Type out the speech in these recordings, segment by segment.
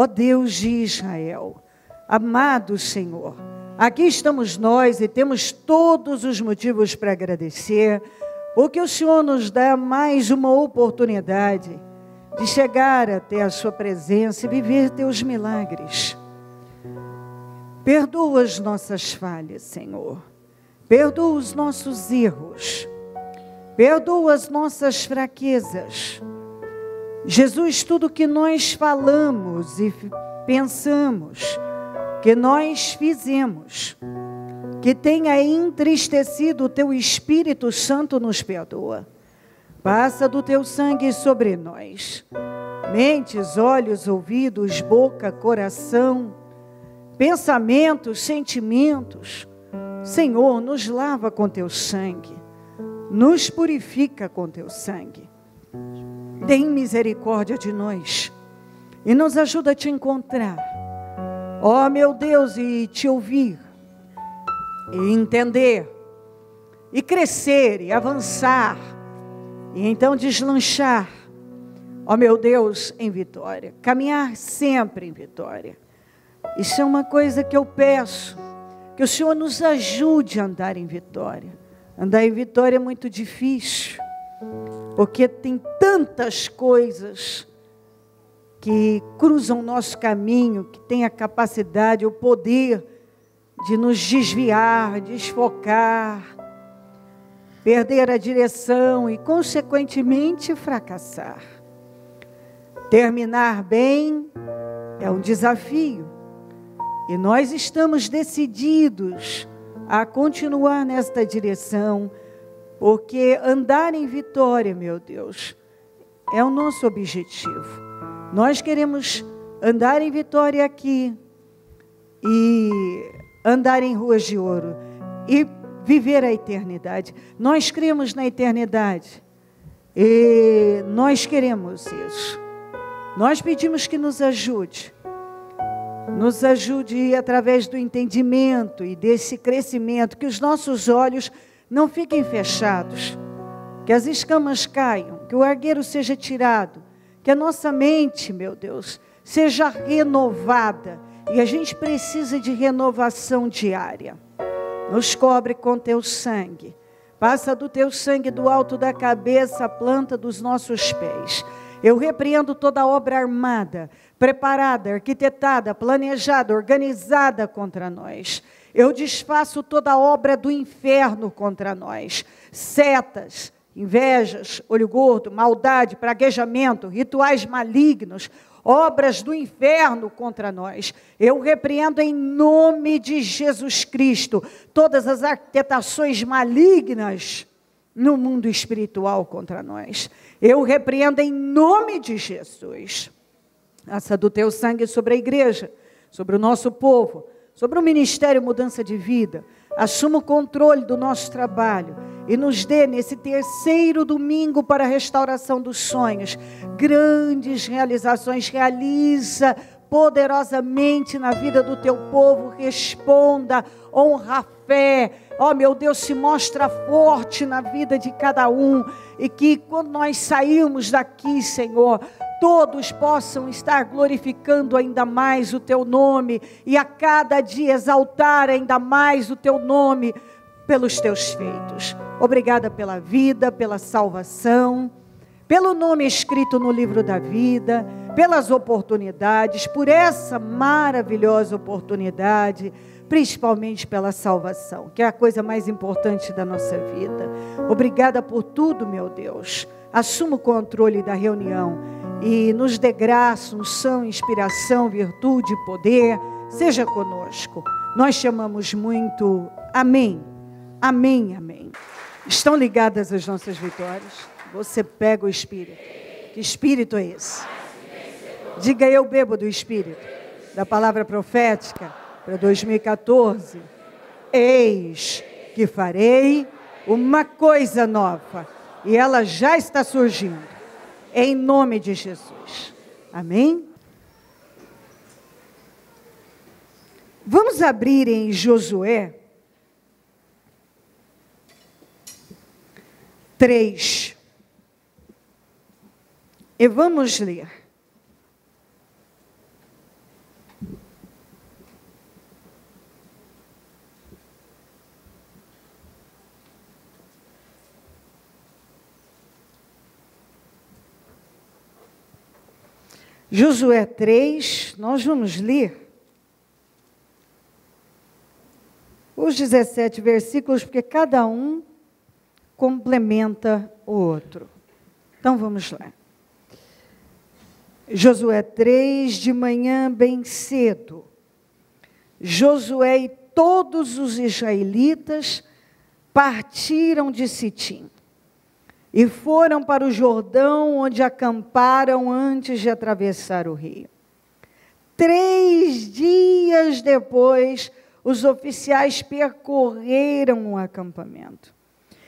ó Deus de Israel. Amado Senhor, aqui estamos nós e temos todos os motivos para agradecer, porque o Senhor nos dá mais uma oportunidade de chegar até a Sua presença e viver Teus milagres. Perdoa as nossas falhas, Senhor. Perdoa os nossos erros. Perdoa as nossas fraquezas. Jesus, tudo que nós falamos e pensamos, que nós fizemos, que tenha entristecido o teu Espírito Santo, nos perdoa. Passa do teu sangue sobre nós. Mentes, olhos, ouvidos, boca, coração, pensamentos, sentimentos. Senhor, nos lava com teu sangue. Nos purifica com teu sangue. Tem misericórdia de nós e nos ajuda a te encontrar. Ó oh, meu Deus, e te ouvir, e entender, e crescer, e avançar e então deslanchar, ó meu Deus, em vitória. Caminhar sempre em vitória. Isso é uma coisa que eu peço, que o Senhor nos ajude a andar em vitória. Andar em vitória é muito difícil, porque tem tantas coisas que cruzam nosso caminho, que tem a capacidade, o poder de nos desviar, desfocar, perder a direção e, consequentemente, fracassar. Terminar bem é um desafio e nós estamos decididos a continuar nesta direção, porque andar em vitória, meu Deus, é o nosso objetivo. Nós queremos andar em vitória aqui e andar em ruas de ouro e viver a eternidade. Nós cremos na eternidade. E nós queremos isso. Nós pedimos que nos ajude. Nos ajude através do entendimento e desse crescimento, que os nossos olhos não fiquem fechados, que as escamas caiam, que o argueiro seja tirado, que a nossa mente, meu Deus, seja renovada. E a gente precisa de renovação diária. Nos cobre com teu sangue. Passa do teu sangue do alto da cabeça à planta dos nossos pés. Eu repreendo toda obra armada, preparada, arquitetada, planejada, organizada contra nós. Eu desfaço toda obra do inferno contra nós. Setas, invejas, olho gordo, maldade, praguejamento, rituais malignos, obras do inferno contra nós. Eu repreendo em nome de Jesus Cristo todas as arquitetações malignas no mundo espiritual contra nós. Eu repreendo em nome de Jesus. Essa do teu sangue sobre a igreja, sobre o nosso povo, sobre o ministério Mudança de Vida. Assuma o controle do nosso trabalho e nos dê nesse terceiro domingo para a restauração dos sonhos grandes realizações. Realiza poderosamente na vida do teu povo, responda, honra a fé. Ó oh, meu Deus, se mostra forte na vida de cada um e que quando nós sairmos daqui, Senhor, todos possam estar glorificando ainda mais o teu nome e a cada dia exaltar ainda mais o teu nome pelos teus feitos. Obrigada pela vida, pela salvação, pelo nome escrito no livro da vida, pelas oportunidades, por essa maravilhosa oportunidade, principalmente pela salvação, que é a coisa mais importante da nossa vida. Obrigada por tudo, meu Deus. Assuma o controle da reunião e nos dê graça, unção, inspiração, virtude, poder. Seja conosco. Nós chamamos muito. Amém. Amém, amém. Estão ligadas as nossas vitórias? Você pega o Espírito. Que Espírito é esse? Diga eu bebo do Espírito. Da palavra profética para 2014. Eis que farei uma coisa nova. E ela já está surgindo. Em nome de Jesus. Amém? Vamos abrir em Josué 3. E vamos ler. Josué 3, nós vamos ler os 17 versículos, porque cada um complementa o outro. Então vamos lá. Josué 3, de manhã bem cedo. Josué e todos os israelitas partiram de Sitim e foram para o Jordão, onde acamparam antes de atravessar o rio. Três dias depois, os oficiais percorreram o acampamento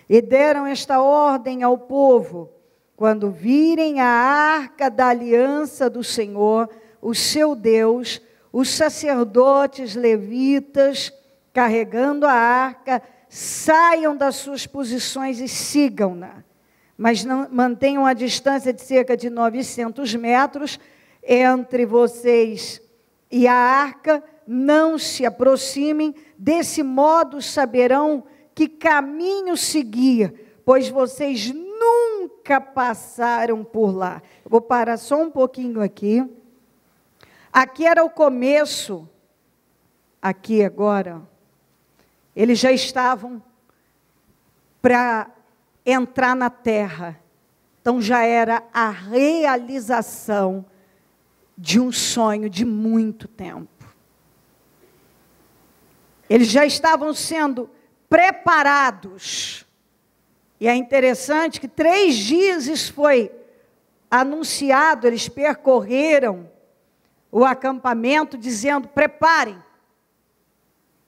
e deram esta ordem ao povo: quando virem a arca da aliança do Senhor, o seu Deus, os sacerdotes levitas, carregando a arca, saiam das suas posições e sigam-na. Mas não, mantenham a distância de cerca de 900 metros entre vocês e a arca, não se aproximem, desse modo saberão que caminho seguir, pois vocês nunca passaram por lá. Vou parar só um pouquinho aqui. Aqui era o começo, aqui agora, eles já estavam para entrar na terra. Então já era a realização de um sonho de muito tempo. Eles já estavam sendo preparados. E é interessante que três dias isso foi anunciado, eles percorreram o acampamento dizendo: preparem,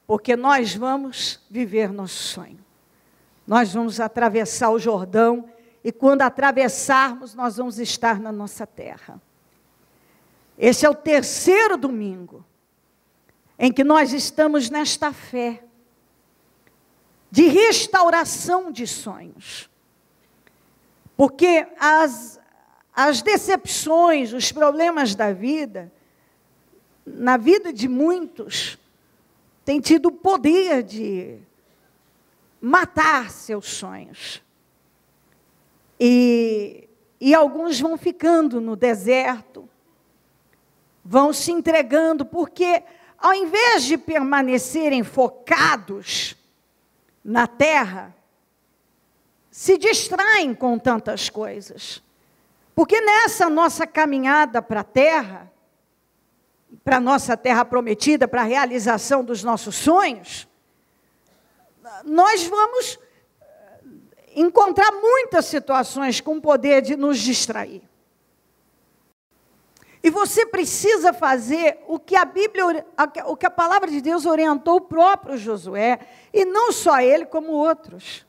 porque nós vamos viver nosso sonho. Nós vamos atravessar o Jordão e quando atravessarmos, nós vamos estar na nossa terra. Esse é o terceiro domingo em que nós estamos nesta fé de restauração de sonhos. Porque as, as decepções, os problemas da vida, na vida de muitos, tem tido o poder de matar seus sonhos. E, e alguns vão ficando no deserto, vão se entregando, porque ao invés de permanecerem focados na terra, se distraem com tantas coisas. Porque nessa nossa caminhada para a terra, para a nossa terra prometida, para a realização dos nossos sonhos, nós vamos eh, encontrar muitas situações com o poder de nos distrair. E você precisa fazer o que a Bíblia, o que a palavra de Deus orientou o próprio Josué, e não só ele, como outros.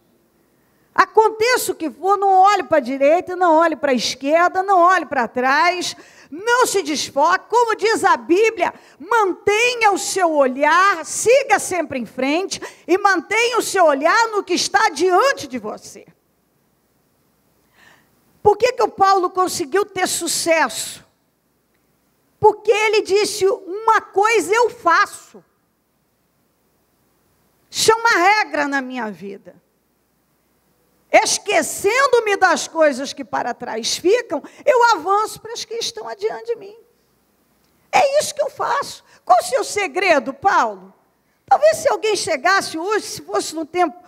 Aconteça o que for, não olhe para a direita, não olhe para a esquerda, não olhe para trás, não se desfoque, como diz a Bíblia, mantenha o seu olhar, siga sempre em frente e mantenha o seu olhar no que está diante de você. Por que, que o Paulo conseguiu ter sucesso? Porque ele disse: uma coisa eu faço. Isso é uma regra na minha vida esquecendo-me das coisas que para trás ficam, eu avanço para as que estão adiante de mim. É isso que eu faço. Qual o seu segredo, Paulo? Talvez se alguém chegasse hoje, se fosse no tempo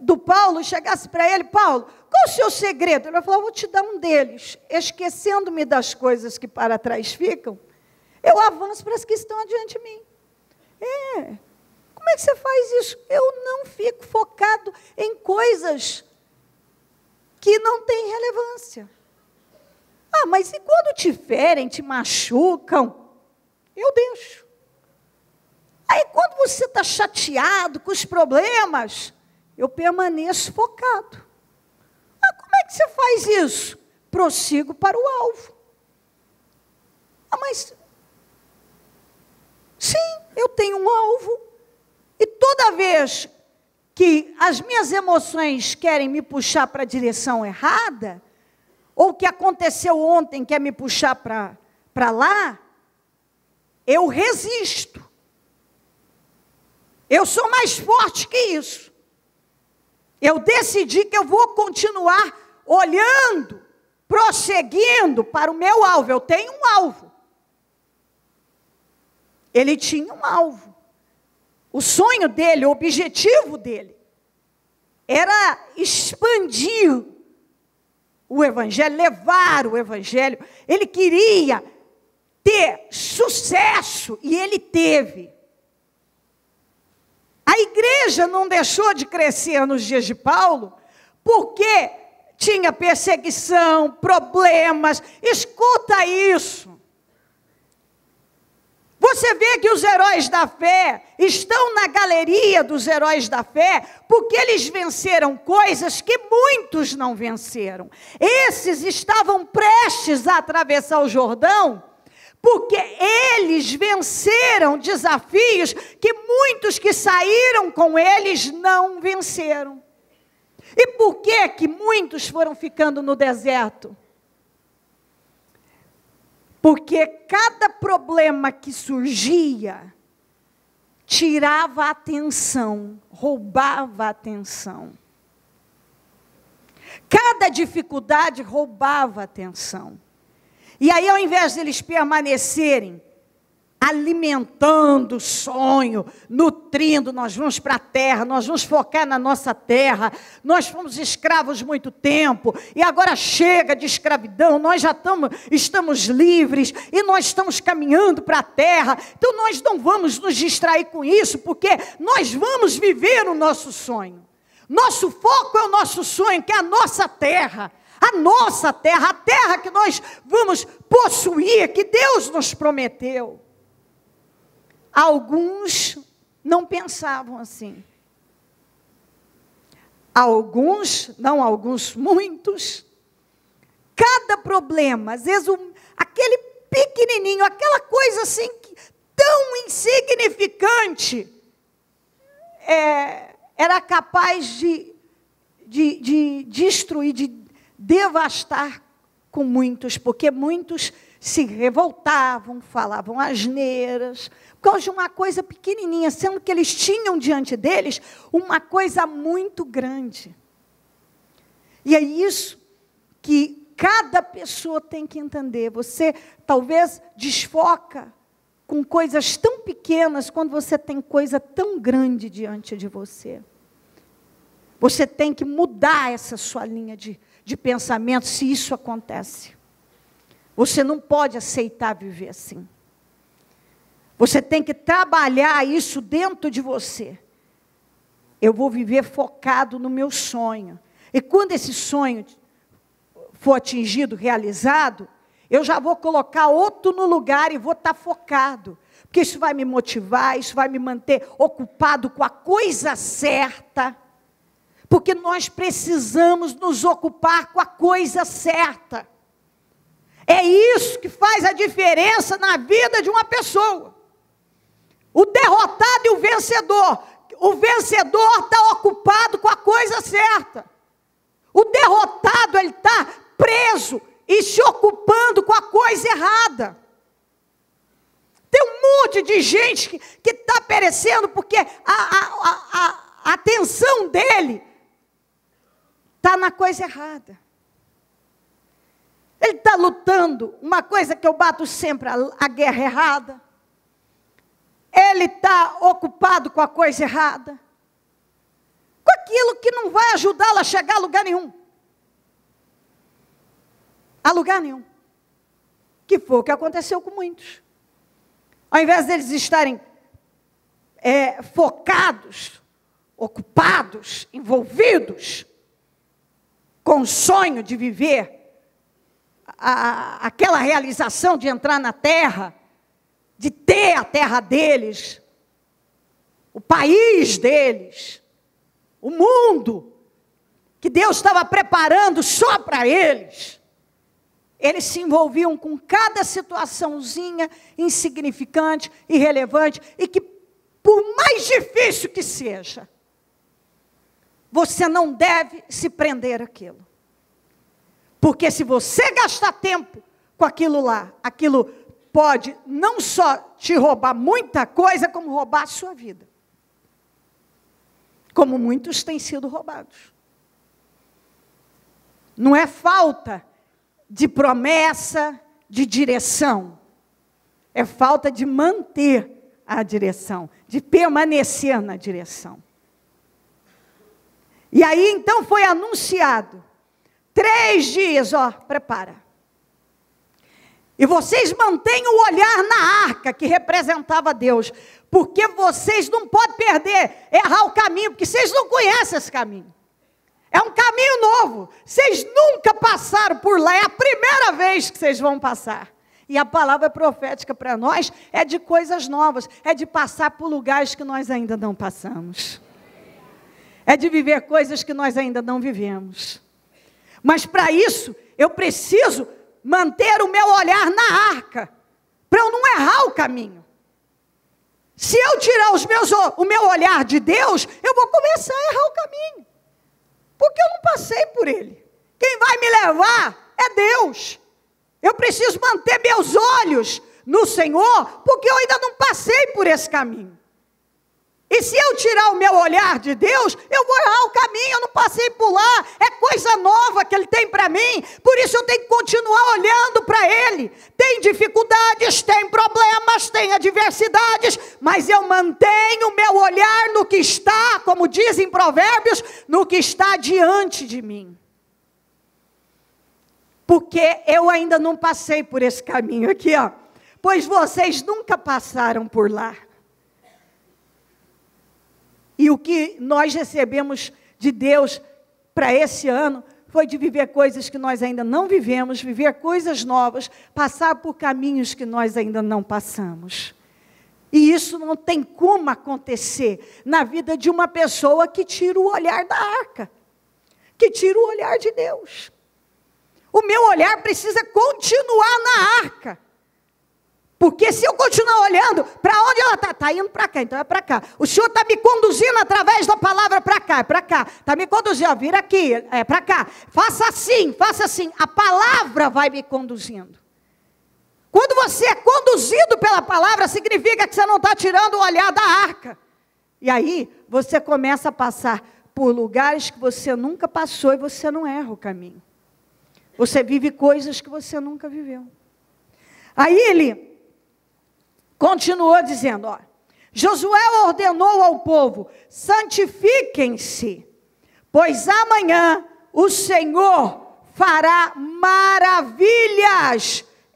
do Paulo, chegasse para ele, Paulo, qual o seu segredo? Ele vai falar, vou te dar um deles. Esquecendo-me das coisas que para trás ficam, eu avanço para as que estão adiante de mim. É. Como é que você faz isso? Eu não fico focado em coisas que não tem relevância. Ah, mas e quando te ferem, te machucam? Eu deixo. Aí quando você está chateado com os problemas, eu permaneço focado. Ah, como é que você faz isso? Prossigo para o alvo. Ah, mas. Sim, eu tenho um alvo. E toda vez que as minhas emoções querem me puxar para a direção errada, ou que aconteceu ontem quer me puxar para lá, eu resisto. Eu sou mais forte que isso. Eu decidi que eu vou continuar olhando, prosseguindo para o meu alvo. Eu tenho um alvo. ele tinha um alvo. O sonho dele, o objetivo dele, era expandir o Evangelho, levar o Evangelho. Ele queria ter sucesso e ele teve. A igreja não deixou de crescer nos dias de Paulo, porque tinha perseguição, problemas. Escuta isso. Você vê que os heróis da fé estão na galeria dos heróis da fé, porque eles venceram coisas que muitos não venceram. Esses estavam prestes a atravessar o Jordão, porque eles venceram desafios que muitos que saíram com eles não venceram. E por que que muitos foram ficando no deserto? Porque cada problema que surgia tirava a atenção, roubava a atenção. Cada dificuldade roubava a atenção. E aí, ao invés deles permanecerem alimentando o sonho, nutrindo, nós vamos para a terra, nós vamos focar na nossa terra. Nós fomos escravos muito tempo e agora chega de escravidão, nós já estamos, estamos livres e nós estamos caminhando para a terra. Então nós não vamos nos distrair com isso, porque nós vamos viver o nosso sonho. Nosso foco é o nosso sonho, que é a nossa terra. A nossa terra, a terra que nós vamos possuir, que Deus nos prometeu. Alguns não pensavam assim. Alguns, não alguns, muitos. Cada problema, às vezes um, aquele pequenininho, aquela coisa assim tão insignificante, é, era capaz de, de, de destruir, de devastar com muitos, porque muitos se revoltavam, falavam asneiras, causa de uma coisa pequenininha, sendo que eles tinham diante deles uma coisa muito grande. E é isso que cada pessoa tem que entender. Você talvez desfoca com coisas tão pequenas quando você tem coisa tão grande diante de você. Você tem que mudar essa sua linha de, de pensamento se isso acontece. Você não pode aceitar viver assim. Você tem que trabalhar isso dentro de você. Eu vou viver focado no meu sonho. E quando esse sonho for atingido, realizado, eu já vou colocar outro no lugar e vou estar focado. Porque isso vai me motivar, isso vai me manter ocupado com a coisa certa. Porque nós precisamos nos ocupar com a coisa certa. É isso que faz a diferença na vida de uma pessoa. O derrotado e o vencedor. O vencedor está ocupado com a coisa certa. O derrotado, ele está preso e se ocupando com a coisa errada. Tem um monte de gente que está perecendo porque a, a, a, a atenção dele está na coisa errada. Ele está lutando, uma coisa que eu bato sempre, a, a guerra errada ele está ocupado com a coisa errada, com aquilo que não vai ajudá-lo a chegar a lugar nenhum. A lugar nenhum. Que foi o que aconteceu com muitos. Ao invés deles estarem é, focados, ocupados, envolvidos com o sonho de viver a, aquela realização de entrar na terra, de ter a terra deles, o país deles, o mundo que Deus estava preparando só para eles. Eles se envolviam com cada situaçãozinha insignificante, irrelevante e que, por mais difícil que seja, você não deve se prender aquilo. Porque se você gastar tempo com aquilo lá, aquilo pode não só te roubar muita coisa, como roubar a sua vida. Como muitos têm sido roubados. Não é falta de promessa, de direção. É falta de manter a direção, de permanecer na direção. E aí então foi anunciado: três dias, ó, prepara. E vocês mantenham o olhar na arca que representava Deus, porque vocês não podem perder, errar o caminho, porque vocês não conhecem esse caminho. É um caminho novo. Vocês nunca passaram por lá, é a primeira vez que vocês vão passar. E a palavra profética para nós é de coisas novas, é de passar por lugares que nós ainda não passamos. É de viver coisas que nós ainda não vivemos. Mas para isso, eu preciso manter o meu olhar na arca, para eu não errar o caminho. Se eu tirar os meus, o meu olhar de Deus, eu vou começar a errar o caminho. Porque eu não passei por ele. Quem vai me levar é Deus. Eu preciso manter meus olhos no Senhor, porque eu ainda não passei por esse caminho. E se eu tirar o meu olhar de Deus, eu vou errar o caminho, eu não passei por lá, é coisa nova que Ele tem para mim, por isso eu tenho que continuar olhando para Ele. Tem dificuldades, tem problemas, tem adversidades, mas eu mantenho o meu olhar no que está, como dizem Provérbios, no que está diante de mim. Porque eu ainda não passei por esse caminho aqui, ó. Pois vocês nunca passaram por lá. E o que nós recebemos de Deus para esse ano foi de viver coisas que nós ainda não vivemos, viver coisas novas, passar por caminhos que nós ainda não passamos. E isso não tem como acontecer na vida de uma pessoa que tira o olhar da arca, que tira o olhar de Deus. O meu olhar precisa continuar na arca. Porque se eu continuar olhando, para onde ela está? Está indo para cá, então é para cá. O Senhor está me conduzindo através da palavra para cá, é para cá. Está me conduzindo, vira aqui, é para cá. Faça assim, faça assim. A palavra vai me conduzindo. Quando você é conduzido pela palavra, significa que você não está tirando o olhar da arca. E aí, você começa a passar por lugares que você nunca passou e você não erra o caminho. Você vive coisas que você nunca viveu. Aí ele Continuou dizendo: ó, Josué ordenou ao povo: santifiquem-se, pois amanhã o Senhor fará maravilhas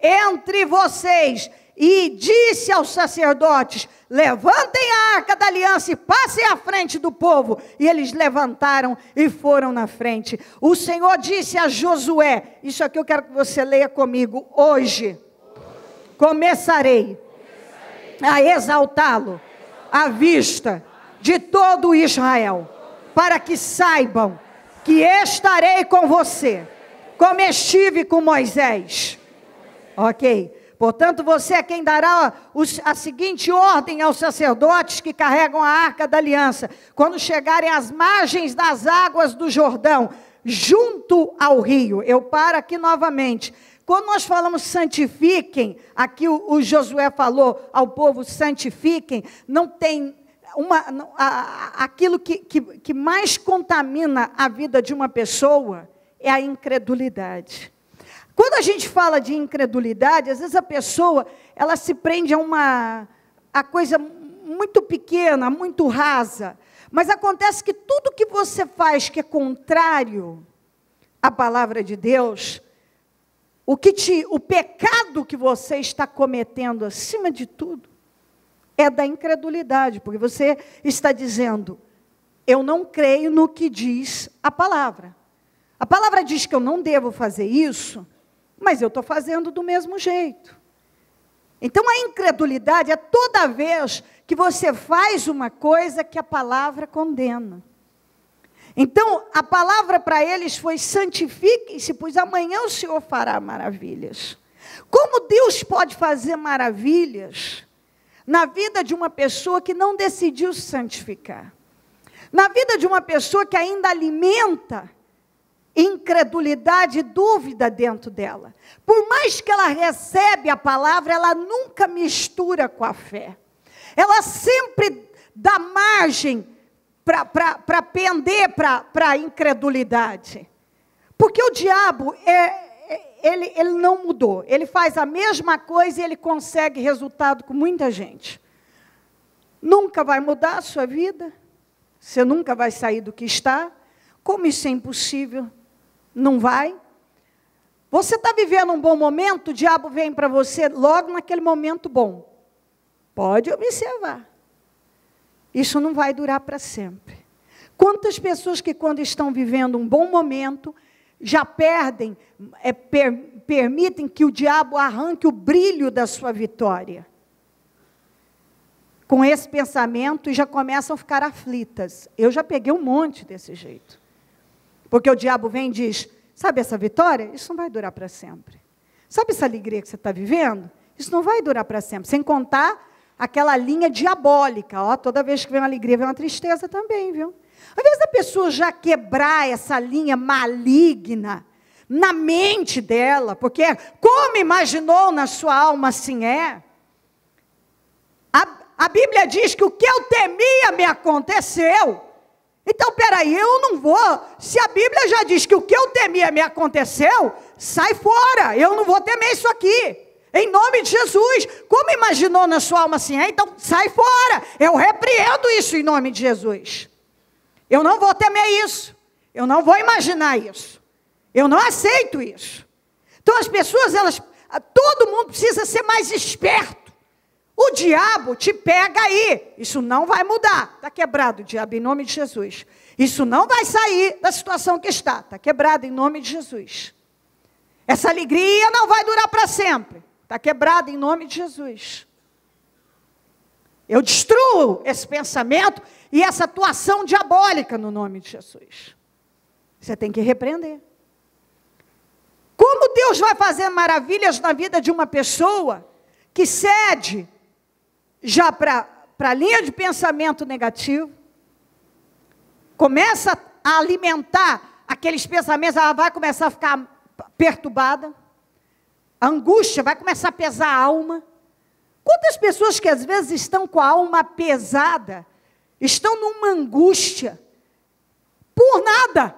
entre vocês. E disse aos sacerdotes: Levantem a arca da aliança e passem à frente do povo. E eles levantaram e foram na frente. O Senhor disse a Josué: Isso aqui eu quero que você leia comigo. Hoje começarei a exaltá-lo à vista de todo Israel, para que saibam que estarei com você, como estive com Moisés. Ok? Portanto, você é quem dará a seguinte ordem aos sacerdotes que carregam a arca da aliança: quando chegarem às margens das águas do Jordão, junto ao rio. Eu paro aqui novamente. Quando nós falamos santifiquem, aqui o, o Josué falou ao povo santifiquem, não tem uma, aquilo que, que, que mais contamina a vida de uma pessoa é a incredulidade. Quando a gente fala de incredulidade, às vezes a pessoa ela se prende a uma a coisa muito pequena, muito rasa. Mas acontece que tudo que você faz que é contrário à palavra de Deus, o que te, o pecado que você está cometendo acima de tudo é da incredulidade, porque você está dizendo: eu não creio no que diz a palavra. A palavra diz que eu não devo fazer isso, mas eu estou fazendo do mesmo jeito. Então a incredulidade é toda vez que você faz uma coisa que a palavra condena. Então, a palavra para eles foi: santifiquem-se, pois amanhã o Senhor fará maravilhas. Como Deus pode fazer maravilhas na vida de uma pessoa que não decidiu se santificar? Na vida de uma pessoa que ainda alimenta incredulidade e dúvida dentro dela. Por mais que ela recebe a palavra, ela nunca mistura com a fé. Ela sempre dá margem para pender para a incredulidade. Porque o diabo, é, é, ele, ele não mudou. Ele faz a mesma coisa e ele consegue resultado com muita gente. nunca vai mudar a sua vida, você nunca vai sair do que está. Como isso é impossível? Não vai. Você está vivendo um bom momento, o diabo vem para você logo naquele momento bom. Pode observar. Isso não vai durar para sempre. Quantas pessoas que, quando estão vivendo um bom momento, já perdem, é, per, permitem que o diabo arranque o brilho da sua vitória. Com esse pensamento e já começam a ficar aflitas. Eu já peguei um monte desse jeito. Porque o diabo vem e diz: Sabe essa vitória? Isso não vai durar para sempre. Sabe essa alegria que você está vivendo? Isso não vai durar para sempre. Sem contar aquela linha diabólica. Ó, toda vez que vem uma alegria, vem uma tristeza também, viu? Às vezes a pessoa já quebrar essa linha maligna na mente dela, porque como imaginou na sua alma, assim é. A, a Bíblia diz que o que eu temia me aconteceu. Então, peraí, eu não vou. Se a Bíblia já diz que o que eu temia me aconteceu, sai fora, eu não vou temer isso aqui. Em nome de Jesus. Como imaginou na sua alma assim? É, então sai fora. Eu repreendo isso em nome de Jesus. Eu não vou temer isso. Eu não vou imaginar isso. Eu não aceito isso. Então as pessoas, elas, todo mundo precisa ser mais esperto. O diabo te pega aí. Isso não vai mudar. Está quebrado diabo em nome de Jesus. Isso não vai sair da situação que está. Está quebrado em nome de Jesus. Essa alegria não vai durar para sempre. Está quebrado em nome de Jesus. Eu destruo esse pensamento e essa atuação diabólica no nome de Jesus. Você tem que repreender. Como Deus vai fazer maravilhas na vida de uma pessoa que cede já para a linha de pensamento negativo, começa a alimentar aqueles pensamentos, ela vai começar a ficar perturbada, a angústia vai começar a pesar a alma. Quantas pessoas que às vezes estão com a alma pesada, estão numa angústia, por nada.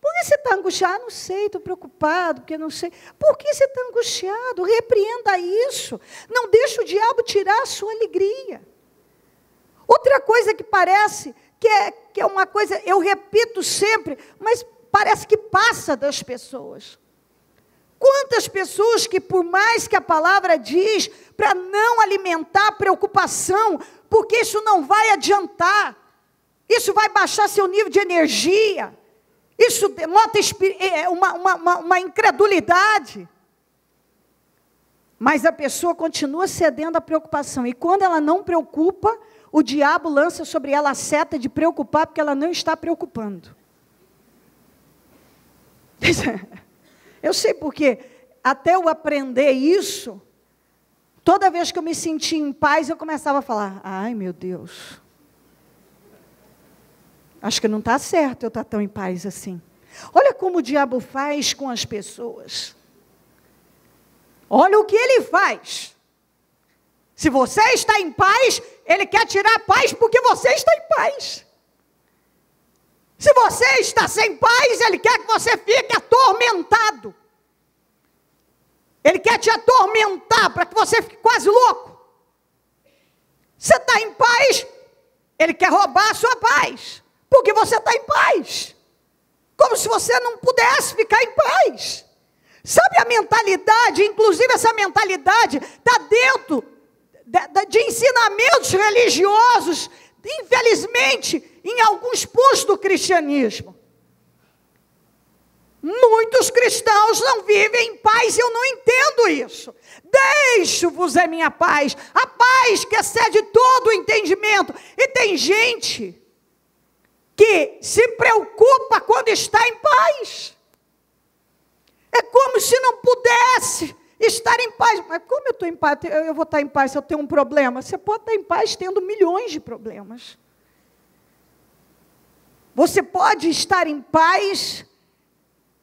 Por que você está angustiado? Ah, não sei, estou preocupado, porque não sei. Por que você está angustiado? Repreenda isso. Não deixe o diabo tirar a sua alegria. Outra coisa que parece que é, que é uma coisa, eu repito sempre, mas parece que passa das pessoas. Quantas pessoas que, por mais que a palavra diz, para não alimentar preocupação, porque isso não vai adiantar, isso vai baixar seu nível de energia, isso denota é, é, uma, uma, uma, uma incredulidade. Mas a pessoa continua cedendo à preocupação, e quando ela não preocupa, o diabo lança sobre ela a seta de preocupar, porque ela não está preocupando. Eu sei porque, até eu aprender isso, toda vez que eu me sentia em paz, eu começava a falar: ai meu Deus, acho que não está certo eu estar tá tão em paz assim. Olha como o diabo faz com as pessoas. Olha o que ele faz. Se você está em paz, ele quer tirar a paz porque você está em paz. Se você está sem paz, Ele quer que você fique atormentado. Ele quer te atormentar para que você fique quase louco. Você está em paz, Ele quer roubar a sua paz, porque você está em paz. Como se você não pudesse ficar em paz. Sabe a mentalidade, inclusive essa mentalidade está dentro de, de, ensinamentos religiosos infelizmente, em alguns pontos do cristianismo. Muitos cristãos não vivem em paz e eu não entendo isso. Deixo-vos a minha paz, a paz que excede todo o entendimento. E tem gente que se preocupa quando está em paz. É como se não pudesse estar em paz. Mas como eu estou em paz? Eu vou estar em paz se eu tenho um problema? Você pode estar em paz tendo milhões de problemas. Você pode estar em paz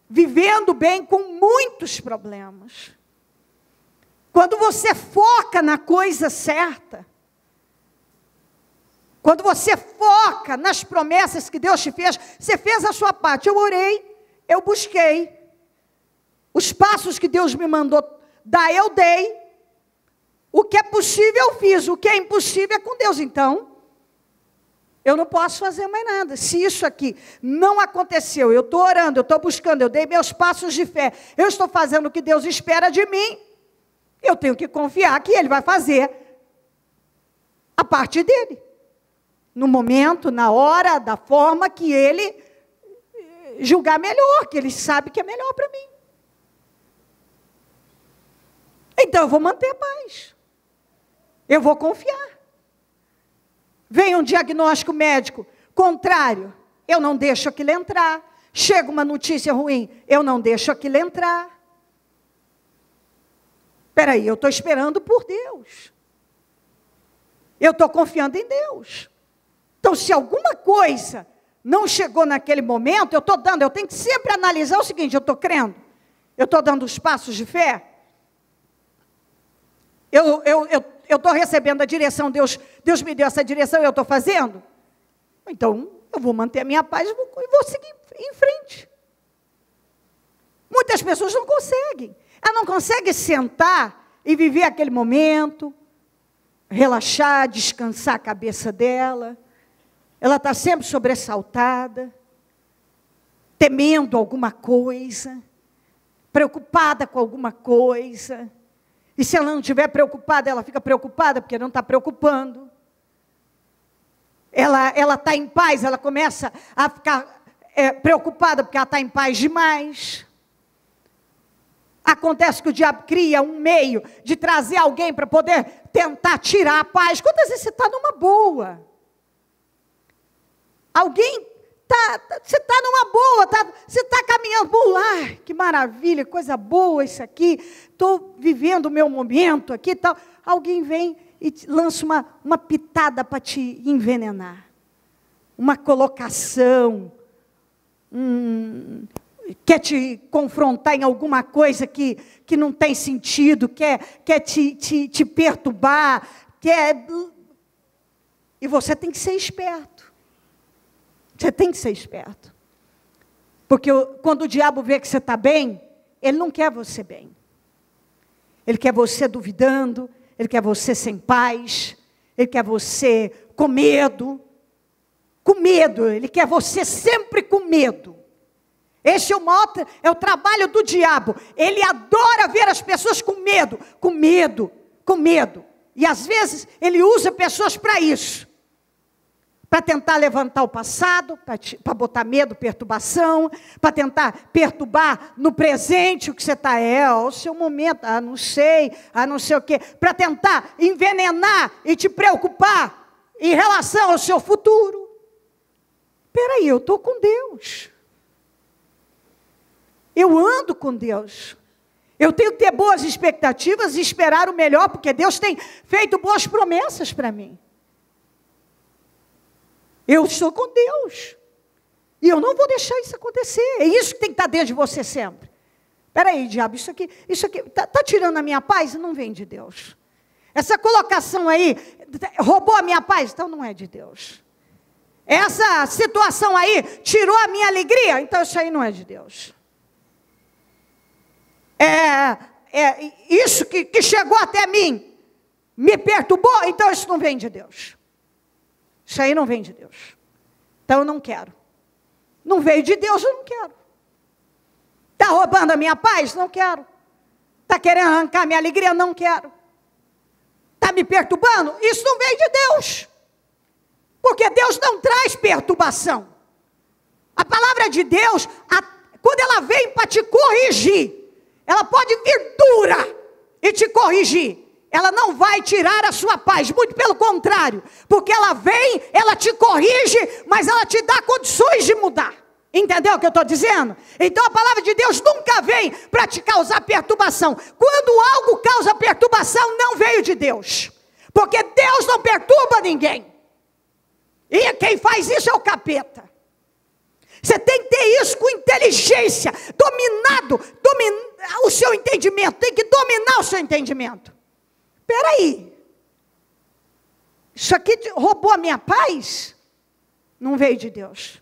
vivendo bem com muitos problemas. Quando você foca na coisa certa, quando você foca nas promessas que Deus te fez, você fez a sua parte. Eu orei, eu busquei. Os passos que Deus me mandou Daí eu dei. O que é possível eu fiz, o que é impossível é com Deus. Então, eu não posso fazer mais nada. Se isso aqui não aconteceu, eu estou orando, eu estou buscando, eu dei meus passos de fé, eu estou fazendo o que Deus espera de mim, eu tenho que confiar que Ele vai fazer a parte dele. No momento, na hora, da forma que Ele eh, julgar melhor, que Ele sabe que é melhor para mim. Então eu vou manter a paz. Eu vou confiar. Vem um diagnóstico médico contrário, eu não deixo aquilo entrar. Chega uma notícia ruim, eu não deixo aquilo entrar. Espera aí, eu estou esperando por Deus. Eu estou confiando em Deus. Então, se alguma coisa não chegou naquele momento, eu estou dando, eu tenho que sempre analisar o seguinte: eu estou crendo, eu estou dando os passos de fé, eu, eu, eu eu estou recebendo a direção, Deus, Deus me deu essa direção e eu estou fazendo? Então, eu vou manter a minha paz e vou, vou seguir em frente. Muitas pessoas não conseguem. Ela não consegue sentar e viver aquele momento, relaxar, descansar a cabeça dela. Ela está sempre sobressaltada, temendo alguma coisa, preocupada com alguma coisa. E se ela não estiver preocupada, ela fica preocupada porque não está preocupando. Ela está em paz, ela começa a ficar é, preocupada porque ela está em paz demais. Acontece que o diabo cria um meio de trazer alguém para poder tentar tirar a paz. Quantas vezes você está numa boa? Alguém Tá, tá, você está numa boa, tá, você está caminhando. Pular, que maravilha, coisa boa isso aqui. Estou vivendo o meu momento aqui tal. Alguém vem e lança uma, uma pitada para te envenenar. Uma colocação. quer te confrontar em alguma coisa que, que não tem sentido, quer, quer te, te, te perturbar, quer. E você tem que ser esperto. Você tem que ser esperto. Porque quando o diabo vê que você está bem, ele não quer você bem. Ele quer você duvidando, ele quer você sem paz, ele quer você com medo. Com medo, ele quer você sempre com medo. Esse é o maior, é o trabalho do diabo. Ele adora ver as pessoas com medo, com medo, com medo. E às vezes ele usa pessoas para isso para tentar levantar o passado, para botar medo, perturbação, para tentar perturbar no presente o que você está, é, ó, o seu momento, ah, não sei, ah, não sei o quê, para tentar envenenar e te preocupar em relação ao seu futuro. Peraí, eu estou com Deus. Eu ando com Deus. Eu tenho que ter boas expectativas e esperar o melhor, porque Deus tem feito boas promessas para mim. Eu estou com Deus. E eu não vou deixar isso acontecer. É isso que tem que estar dentro de você sempre. Espera aí, diabo, isso aqui isso aqui está tá tirando a minha paz? Não vem de Deus. Essa colocação aí roubou a minha paz? Então não é de Deus. Essa situação aí tirou a minha alegria? Então isso aí não é de Deus. É, é isso que, que chegou até mim me perturbou? Então isso não vem de Deus. Isso aí não vem de Deus. Então eu não quero. Não veio de Deus, eu não quero. Está roubando a minha paz? Não quero. Está querendo arrancar minha alegria? Não quero. Está me perturbando? Isso não veio de Deus. Porque Deus não traz perturbação. A palavra de Deus, a, quando ela vem para te corrigir, ela pode vir dura e te corrigir ela não vai tirar a sua paz, muito pelo contrário, porque ela vem, ela te corrige, mas ela te dá condições de mudar. Entendeu o que eu estou dizendo? Então a palavra de Deus nunca vem para te causar perturbação. Quando algo causa perturbação, não veio de Deus, porque Deus não perturba ninguém. E quem faz isso é o capeta. Você tem que ter isso com inteligência, dominado, dominar o seu entendimento, tem que dominar o seu entendimento. Espera aí. Isso aqui roubou a minha paz? Não veio de Deus.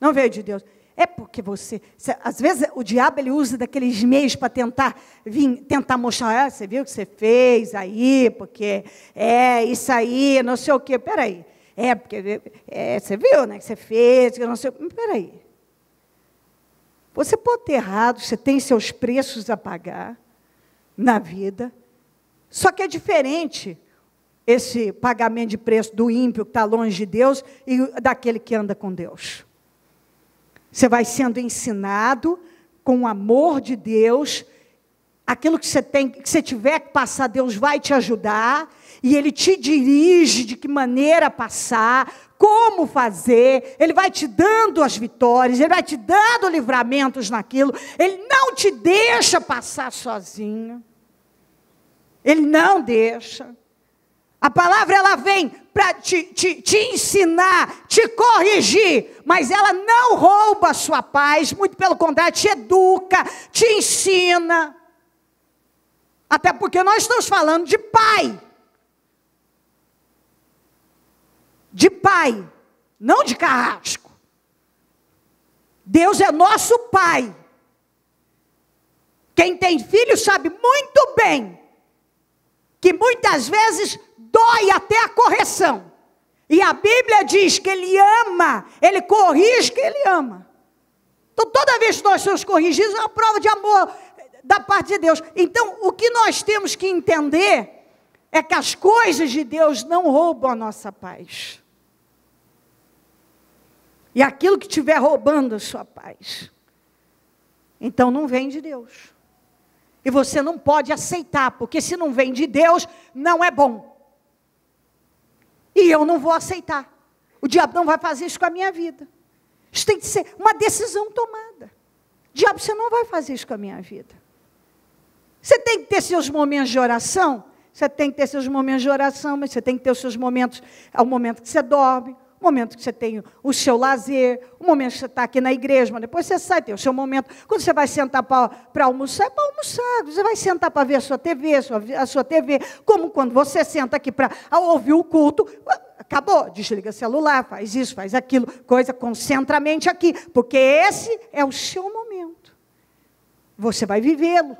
Não veio de Deus. É porque você, você, às vezes o diabo ele usa daqueles meios para tentar vir, tentar mostrar, ah, você viu o que você fez aí, porque é isso aí, não sei o quê. Peraí. É, porque é, você viu, né, que você fez, que não sei. Peraí. Você pode ter errado, você tem seus preços a pagar na vida. Só que é diferente esse pagamento de preço do ímpio que está longe de Deus e daquele que anda com Deus. Você vai sendo ensinado com o amor de Deus, aquilo que você tem, que você tiver que passar, Deus vai te ajudar e Ele te dirige de que maneira passar, como fazer, Ele vai te dando as vitórias, Ele vai te dando livramentos naquilo, Ele não te deixa passar sozinho. Ele não deixa. A palavra ela vem para te, te, te, ensinar, te corrigir, mas ela não rouba a sua paz, muito pelo contrário, te educa, te ensina. Até porque nós estamos falando de pai. De pai, não de carrasco. Deus é nosso pai. Quem tem filho sabe muito bem que muitas vezes dói até a correção. E a Bíblia diz que ele ama, ele corrige que ele ama. Então, toda vez que nós somos corrigidos, é uma prova de amor da parte de Deus. Então, o que nós temos que entender é que as coisas de Deus não roubam a nossa paz. E aquilo que estiver roubando a sua paz, então não vem de Deus. E você não pode aceitar, porque se não vem de Deus, não é bom. E eu não vou aceitar. O diabo não vai fazer isso com a minha vida. Isso tem que ser uma decisão tomada. Diabo, você não vai fazer isso com a minha vida. Você tem que ter seus momentos de oração. Você tem que ter seus momentos de oração, mas você tem que ter os seus momentos, é o momento que você dorme, o momento que você tem o seu lazer, o momento que você está aqui na igreja, mas depois você sai, tem o seu momento. Quando você vai sentar para almoçar, é para almoçar. Você vai sentar para ver a sua TV, a sua, a sua TV, como quando você senta aqui para ouvir o culto, acabou, desliga celular, faz isso, faz aquilo, coisa, concentra a mente aqui, porque esse é o seu momento. Você vai vivê-lo.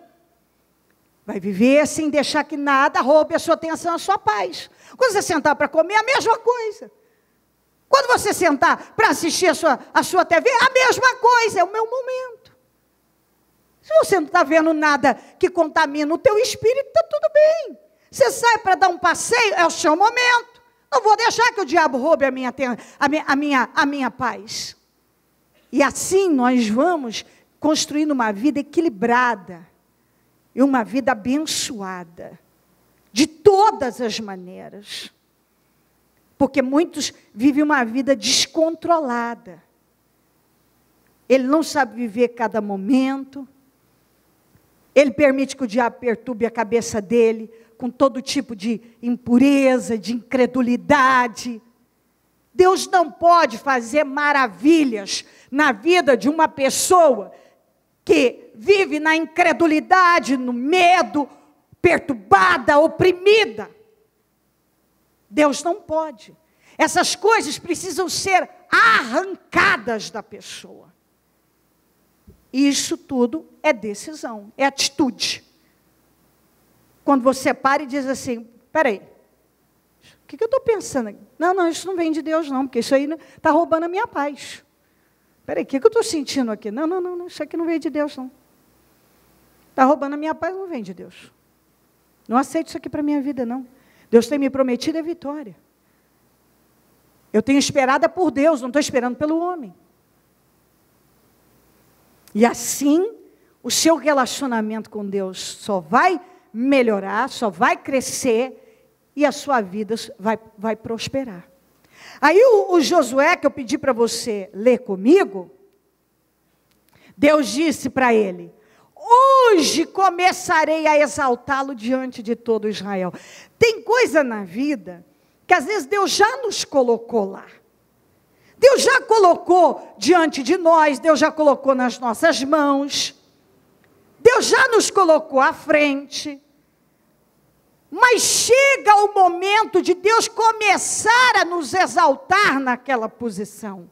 Vai viver sem deixar que nada roube a sua atenção, a sua paz. Quando você sentar para comer, a mesma coisa. Quando você sentar para assistir a sua, a sua TV, é a mesma coisa, é o meu momento. Se você não está vendo nada que contamina o teu espírito, está tudo bem. Você sai para dar um passeio, é o seu momento. Não vou deixar que o diabo roube a minha, a minha, a minha, a minha paz. E assim nós vamos construindo uma vida equilibrada e uma vida abençoada, de todas as maneiras. Porque muitos vivem uma vida descontrolada. Ele não sabe viver cada momento. Ele permite que o diabo perturbe a cabeça dele com todo tipo de impureza, de incredulidade. Deus não pode fazer maravilhas na vida de uma pessoa que vive na incredulidade, no medo, perturbada, oprimida. Deus não pode. Essas coisas precisam ser arrancadas da pessoa. E isso tudo é decisão, é atitude. Quando você para e diz assim: peraí, o que, eu estou pensando? Não, não, isso não vem de Deus, não, porque isso aí está roubando a minha paz. Peraí, o que, eu estou sentindo aqui? Não, não, não, isso aqui não veio de Deus, não. Está roubando a minha paz, não vem de Deus. Não aceito isso aqui para a minha vida, não. Deus tem me prometido a vitória. Eu tenho esperado por Deus, não estou esperando pelo homem. E assim, o seu relacionamento com Deus só vai melhorar, só vai crescer e a sua vida vai, vai prosperar. Aí o, o Josué, que eu pedi para você ler comigo, Deus disse para ele: Hoje começarei a exaltá-lo diante de todo Israel. Tem coisa na vida que às vezes Deus já nos colocou lá. Deus já colocou diante de nós, Deus já colocou nas nossas mãos. Deus já nos colocou à frente. Mas chega o momento de Deus começar a nos exaltar naquela posição.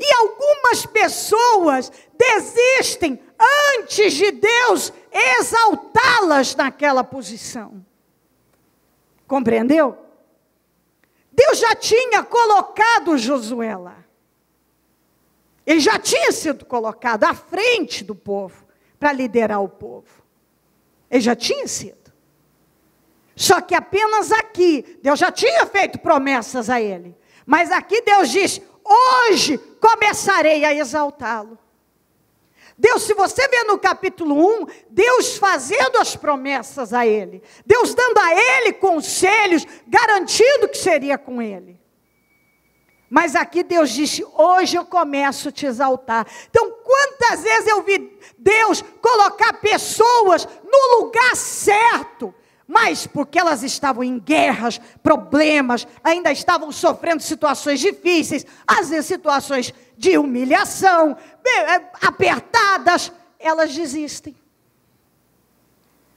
E algumas pessoas desistem antes de Deus exaltá-las naquela posição. Compreendeu? Deus já tinha colocado Josué lá. Ele já tinha sido colocado à frente do povo para liderar o povo. Ele já tinha sido. Só que apenas aqui, Deus já tinha feito promessas a ele. Mas aqui Deus diz: hoje começarei a exaltá-lo. Deus, se você vê no capítulo 1, Deus fazendo as promessas a ele, Deus dando a ele conselhos, garantindo que seria com ele. Mas aqui Deus disse: hoje eu começo a te exaltar. Então, quantas vezes eu vi Deus colocar pessoas no lugar certo, mas porque elas estavam em guerras, problemas, ainda estavam sofrendo situações difíceis, às vezes situações de humilhação, é, apertadas, elas desistem.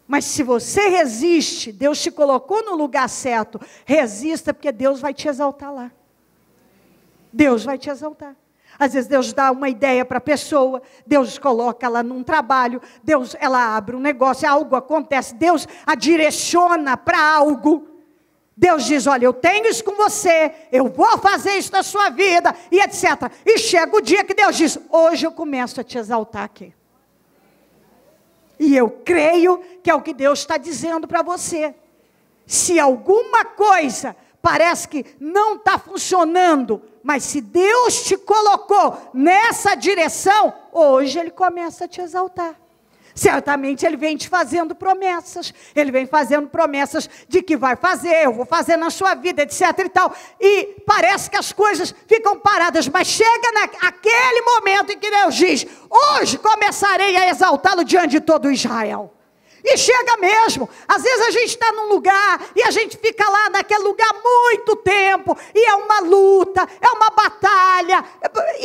Mas se você resiste, Deus te colocou no lugar certo, resista, porque Deus vai te exaltar lá. Deus vai te exaltar. Às vezes Deus dá uma ideia para a pessoa, Deus coloca ela num trabalho, Deus ela abre um negócio, algo acontece, Deus a direciona para algo. Deus diz: Olha, eu tenho isso com você, eu vou fazer isso na sua vida, e etc. E chega o dia que Deus diz: Hoje eu começo a te exaltar aqui. E eu creio que é o que Deus está dizendo para você. Se alguma coisa parece que não está funcionando, mas se Deus te colocou nessa direção, hoje Ele começa a te exaltar. Certamente Ele vem te fazendo promessas, Ele vem fazendo promessas de que vai fazer, eu vou fazer na sua vida, etc e tal. E parece que as coisas ficam paradas, mas chega naquele momento em que Deus diz: hoje começarei a exaltá-lo diante de todo Israel. E chega mesmo. Às vezes a gente está num lugar e a gente fica lá naquele lugar muito tempo, e é uma luta, é uma batalha.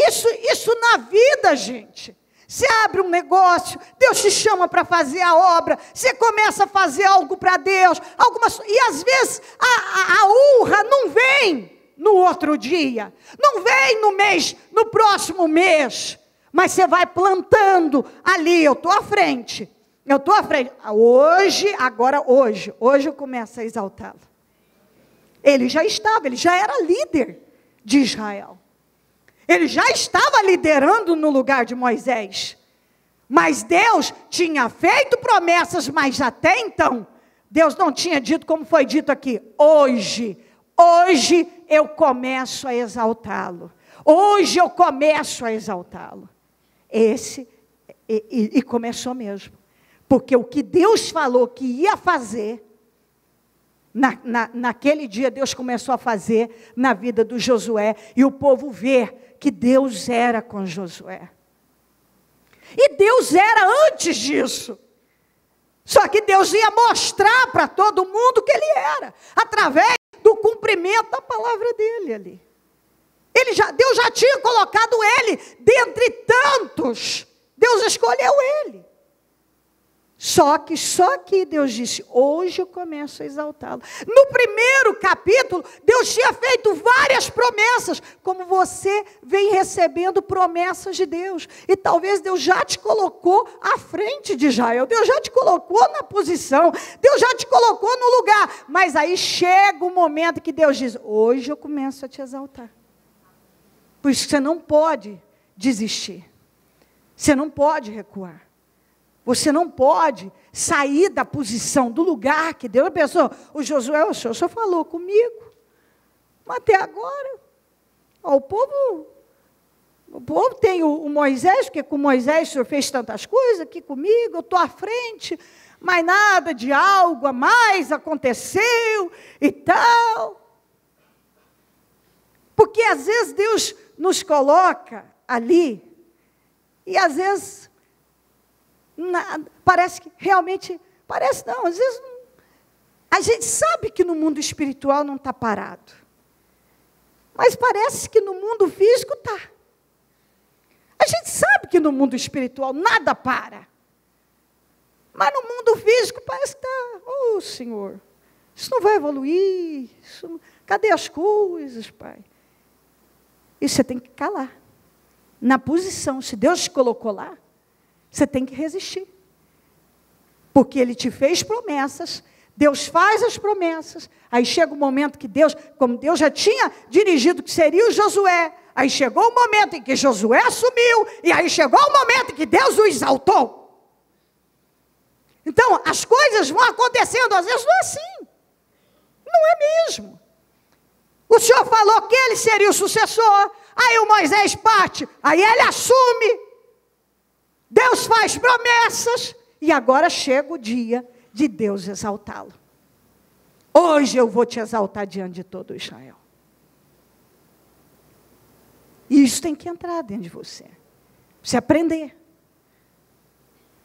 Isso, isso na vida, gente. Você abre um negócio, Deus te chama para fazer a obra, você começa a fazer algo para Deus, algumas, e às vezes a, a, a honra não vem no outro dia, não vem no mês, no próximo mês, mas você vai plantando ali, eu estou à frente. Eu estou à frente. Hoje, agora hoje, hoje eu começo a exaltá-lo. Ele já estava, ele já era líder de Israel. Ele já estava liderando no lugar de Moisés. Mas Deus tinha feito promessas, mas até então, Deus não tinha dito como foi dito aqui. Hoje, hoje eu começo a exaltá-lo. Hoje eu começo a exaltá-lo. Esse, e, e, e começou mesmo. Porque o que Deus falou que ia fazer, na, na, naquele dia Deus começou a fazer na vida do Josué, e o povo vê que Deus era com Josué. E Deus era antes disso. Só que Deus ia mostrar para todo mundo que Ele era, através do cumprimento da palavra dele ali. Ele já, Deus já tinha colocado ele dentre tantos. Deus escolheu ele. Só que só que Deus disse: hoje eu começo a exaltá-lo. No primeiro capítulo, Deus tinha feito várias promessas, como você vem recebendo promessas de Deus. E talvez Deus já te colocou à frente de Israel, Deus já te colocou na posição, Deus já te colocou no lugar. Mas aí chega o momento que Deus diz: hoje eu começo a te exaltar. Por isso você não pode desistir, você não pode recuar. Você não pode sair da posição, do lugar que Deus pensou. O Josué, o senhor falou comigo. Mas até agora, ó, o povo, o povo tem o, o, Moisés, porque com Moisés o senhor fez tantas coisas aqui comigo, eu estou à frente, mas nada de algo a mais aconteceu e tal. Porque às vezes Deus nos coloca ali, e às vezes parece que realmente, parece não, às vezes não. A gente sabe que no mundo espiritual não está parado. Mas parece que no mundo físico está. A gente sabe que no mundo espiritual nada para. Mas no mundo físico parece que está, oh Senhor, isso não vai evoluir. Isso, cadê as coisas, Pai? E você tem que calar. na posição. Se Deus te colocou lá, você tem que resistir. Porque Ele te fez promessas, Deus faz as promessas, aí chega o momento que Deus, como Deus já tinha dirigido que seria o Josué, aí chegou o momento em que Josué assumiu, e aí chegou o momento em que Deus o exaltou. Então, as coisas vão acontecendo, às vezes não é assim. Não é mesmo. O Senhor falou que ele seria o sucessor, aí o Moisés parte, aí ele assume. Deus faz promessas, e agora chega o dia de Deus exaltá-lo. Hoje eu vou te exaltar diante de todo Israel. E isso tem que entrar dentro de você. Você aprender.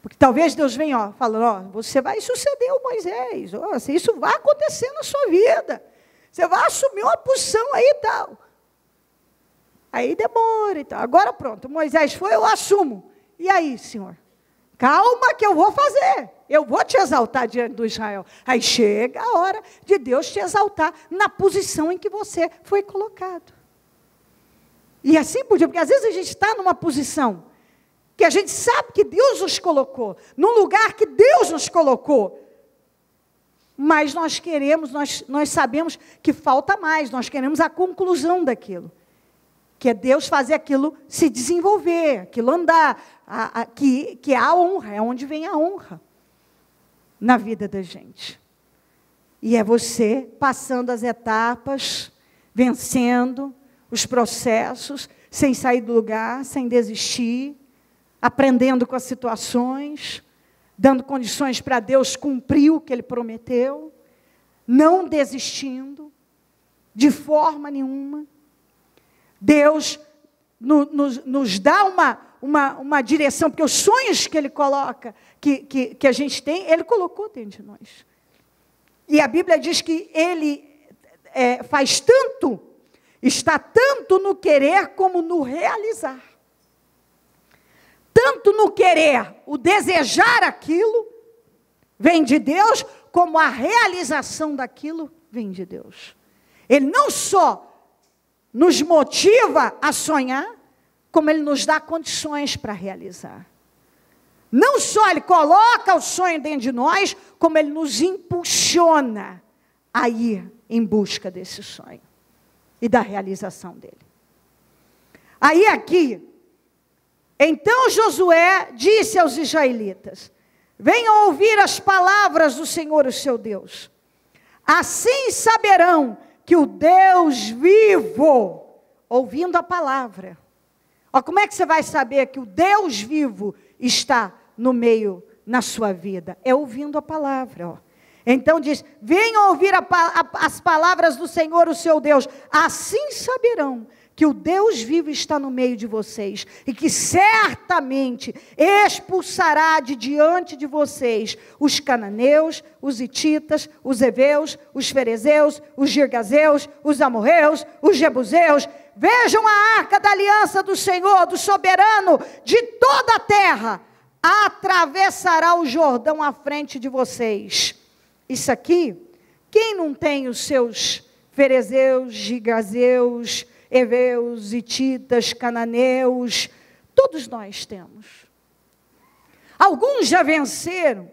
Porque talvez Deus venha ó, falando, ó, você vai suceder o Moisés, ó, isso vai acontecer na sua vida. Você vai assumir uma posição aí e tal. Aí demora e tal. Agora pronto, Moisés foi, eu assumo. E aí, Senhor? Calma que eu vou fazer. Eu vou te exaltar diante do Israel. Aí chega a hora de Deus te exaltar na posição em que você foi colocado. E assim por diante, porque às vezes a gente está numa posição que a gente sabe que Deus nos colocou, num lugar que Deus nos colocou. Mas nós queremos, nós, nós sabemos que falta mais, nós queremos a conclusão daquilo. Que é Deus fazer aquilo se desenvolver, aquilo andar, a, a, que, que é a honra, é onde vem a honra na vida da gente. E é você passando as etapas, vencendo os processos, sem sair do lugar, sem desistir, aprendendo com as situações, dando condições para Deus cumprir o que Ele prometeu, não desistindo, de forma nenhuma. Deus no, nos, nos dá uma, uma, uma direção, porque os sonhos que Ele coloca, que, que, que a gente tem, Ele colocou dentro de nós. E a Bíblia diz que Ele é, faz tanto, está tanto no querer como no realizar tanto no querer, o desejar aquilo, vem de Deus, como a realização daquilo vem de Deus. Ele não só nos motiva a sonhar, como ele nos dá condições para realizar. Não só ele coloca o sonho dentro de nós, como ele nos impulsiona a ir em busca desse sonho e da realização dele. Aí aqui, então Josué disse aos israelitas: Venham ouvir as palavras do Senhor, o seu Deus. Assim saberão que o Deus vivo, ouvindo a palavra. Ó, como é que você vai saber que o Deus vivo está no meio, na sua vida? É ouvindo a palavra, ó. Então diz: venham ouvir a, a, as palavras do Senhor, o seu Deus. Assim saberão que o Deus vivo está no meio de vocês e que certamente expulsará de diante de vocês os cananeus, os ititas, os heveus, os ferezeus, os girgazeus, os amorreus, os jebuseus. Vejam a arca da aliança do Senhor, do soberano de toda a terra. Atravessará o Jordão à frente de vocês. Isso aqui, quem não tem os seus ferezeus, gigazeus, heveus, hititas, cananeus, todos nós temos. Alguns já venceram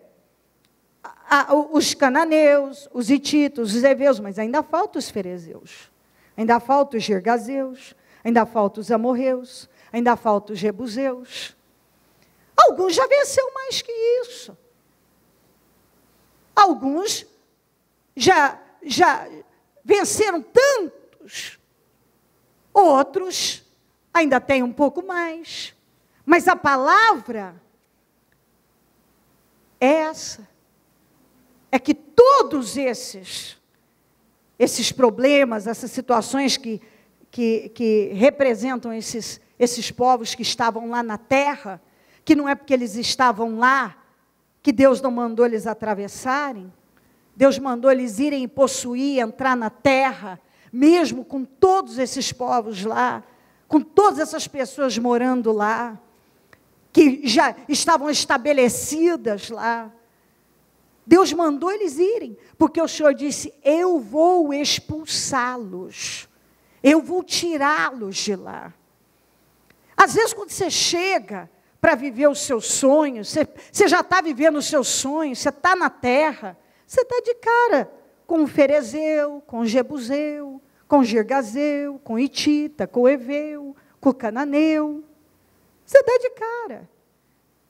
os cananeus, os hititos, os heveus, mas ainda falta os ferezeus, ainda falta os gergazeus, ainda falta os amorreus, ainda falta os jebuseus. Alguns já venceu mais que isso. Alguns já, já venceram tantos Outros ainda têm um pouco mais. Mas a palavra é essa. É que todos esses esses problemas, essas situações que, que, que representam esses, esses povos que estavam lá na terra, que não é porque eles estavam lá que Deus não mandou eles atravessarem, Deus mandou eles irem possuir, entrar na terra, mesmo com todos esses povos lá, com todas essas pessoas morando lá, que já estavam estabelecidas lá. Deus mandou eles irem, porque o Senhor disse: Eu vou expulsá-los, eu vou tirá-los de lá. Às vezes, quando você chega para viver os seus sonhos, você, você já está vivendo os seus sonhos, você está na terra, você está de cara com o Ferezeu, com o Jebuseu, com o Girgazeu, com o Itita, com o Eveu, com o Cananeu. Você dá de cara.